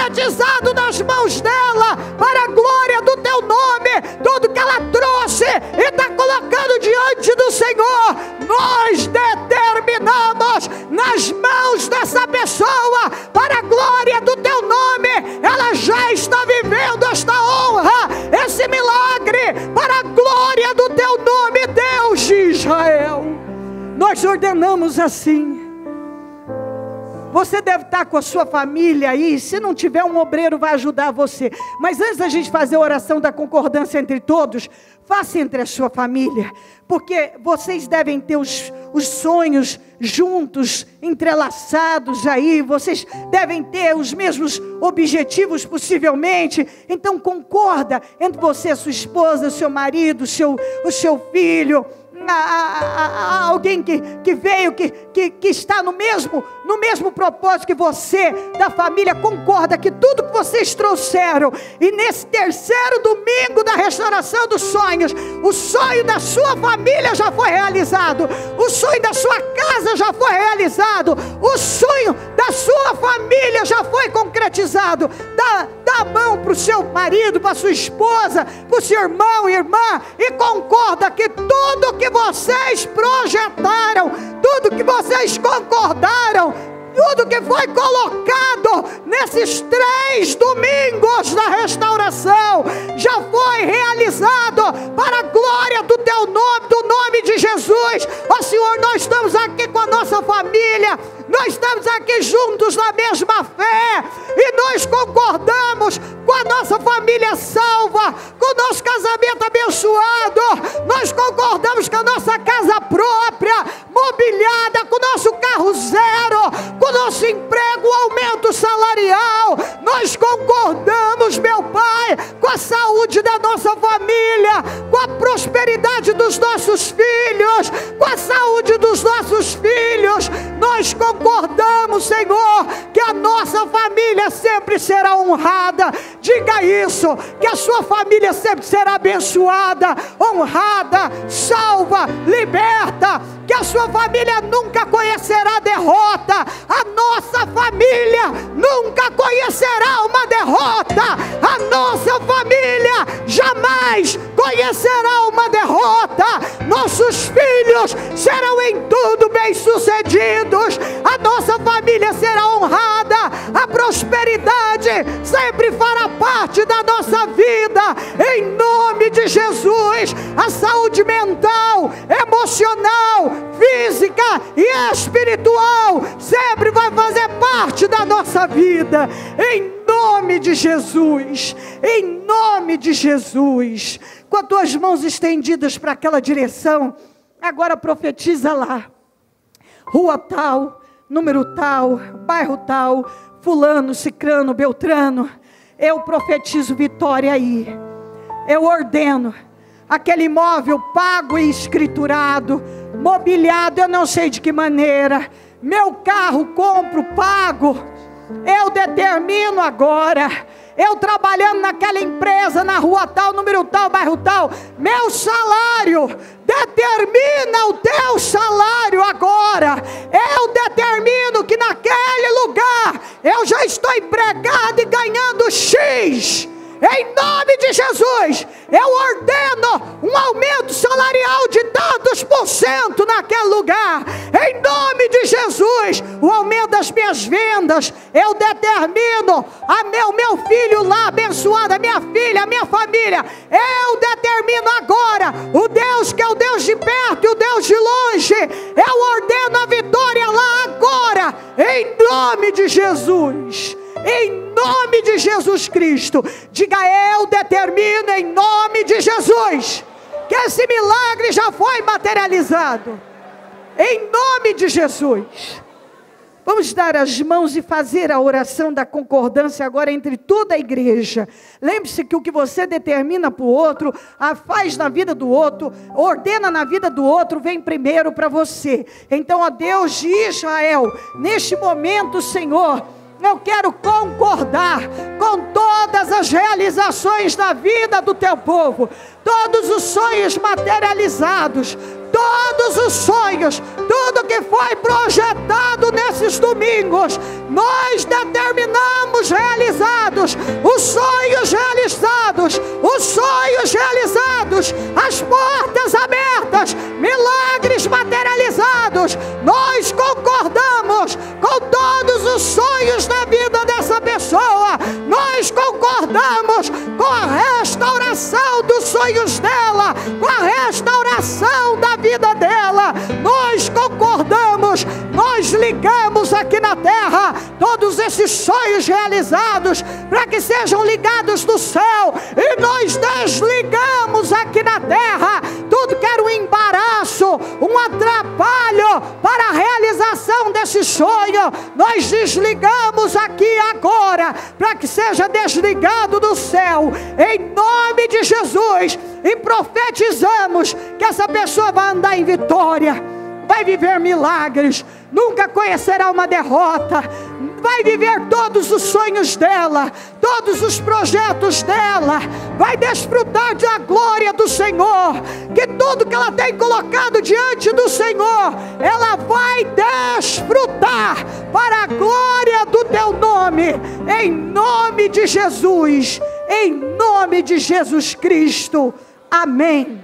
concretizado nas mãos dela, para a glória do teu nome, tudo que ela trouxe e está colocando diante do Senhor, nós determinamos nas mãos dessa pessoa, para a glória do teu nome, ela já está vivendo esta honra, esse milagre, para a glória do teu nome, Deus de Israel. Nós ordenamos assim. Você deve estar com a sua família aí. Se não tiver um obreiro, vai ajudar você. Mas antes da gente fazer a oração da concordância entre todos, faça entre a sua família. Porque vocês devem ter os, os sonhos juntos, entrelaçados aí. Vocês devem ter os mesmos objetivos, possivelmente. Então, concorda entre você, sua esposa, seu marido, seu, o seu filho a, a, a, alguém que, que veio, que, que, que está no mesmo, no mesmo propósito que você, da família, concorda que tudo que vocês trouxeram, e nesse terceiro domingo da restauração dos sonhos, o sonho da sua família já foi realizado, o sonho da sua casa já foi realizado, o sonho da sua família já foi concretizado. Dá, dá a mão para o seu marido, para sua esposa, para o seu irmão irmã, e concorda que tudo que vocês projetaram, tudo que vocês concordaram, tudo que foi colocado nesses três domingos da restauração já foi realizado para a glória do teu nome, do nome de Jesus. Ó Senhor, nós estamos aqui com a nossa família, nós estamos aqui juntos na mesma fé e nós concordamos com a nossa família salva, com o nosso casamento abençoado, nós concordamos com a nossa casa própria, mobiliada, com o nosso carro zero, com o nosso emprego, o aumento salarial. Nós concordamos, meu Pai, com a saúde da nossa família, com a prosperidade dos nossos filhos, com a saúde dos nossos filhos. Nós concordamos, Senhor, que a nossa família sempre será honrada. Diga isso, que a sua família sempre será abençoada, honrada, salva, liberta que a sua família nunca conhecerá derrota, a nossa família nunca conhecerá uma derrota, a nossa família jamais conhecerá uma derrota, nossos filhos serão em tudo bem-sucedidos, a nossa família será honrada, a prosperidade sempre fará parte da nossa vida, em nome de Jesus, a saúde mental, emocional, física e espiritual sempre vai fazer parte da nossa vida, em nome de Jesus, em nome de Jesus, com as tuas mãos estendidas para aquela direção, agora profetiza lá, rua tal, número tal, bairro tal, fulano, cicrano, beltrano, eu profetizo vitória aí, eu ordeno, aquele imóvel pago e escriturado, mobiliado, eu não sei de que maneira, meu carro compro, pago, eu determino agora, eu trabalhando naquela empresa, na rua tal, número tal, bairro tal, meu salário, determina o teu salário agora, eu determino que naquele lugar, eu já estou empregado e ganhando X, em nome de Jesus, eu 10% naquele lugar, em nome de Jesus, o aumento das minhas vendas, eu determino a meu, meu filho lá abençoado, a minha filha, a minha família, eu determino agora, o Deus que é o Deus de perto e o Deus de longe, eu ordeno a vitória lá agora, em nome de Jesus. Em nome de Jesus Cristo. Diga eu determino em nome de Jesus que esse milagre já foi materializado. Em nome de Jesus. Vamos dar as mãos e fazer a oração da concordância agora entre toda a igreja. Lembre-se que o que você determina para o outro, a faz na vida do outro, ordena na vida do outro, vem primeiro para você. Então, ó Deus de Israel, neste momento, Senhor, eu quero concordar com todas as realizações da vida do teu povo, todos os sonhos materializados, todos os sonhos, tudo que foi projetado nesses domingos, nós determinamos realizados, os sonhos realizados, os sonhos realizados, as portas abertas, milagres materializados. Nós concordamos com todos os sonhos na vida dessa pessoa, nós concordamos com a restauração dos sonhos dela, com a restauração da vida dela. Nós concordamos, nós ligamos aqui na terra todos esses sonhos realizados para que sejam ligados no céu, e nós desligamos aqui na terra tudo que era um embaraço, um atrapalho para a realização desse sonho. Nós desligamos aqui agora para que seja desligado do céu, em nome de Jesus, e profetizamos que essa pessoa vai andar em vitória, vai viver milagres, nunca conhecerá uma derrota, vai viver todos os sonhos dela, todos os projetos dela, vai desfrutar da glória do Senhor, que tudo que ela tem colocado diante do Senhor, ela vai desfrutar para a glória do teu nome, em nome de Jesus, em nome de Jesus Cristo. Amém.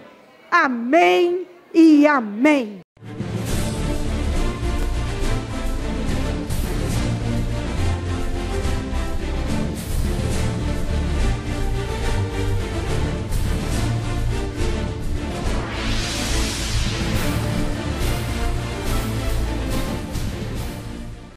Amém e amém.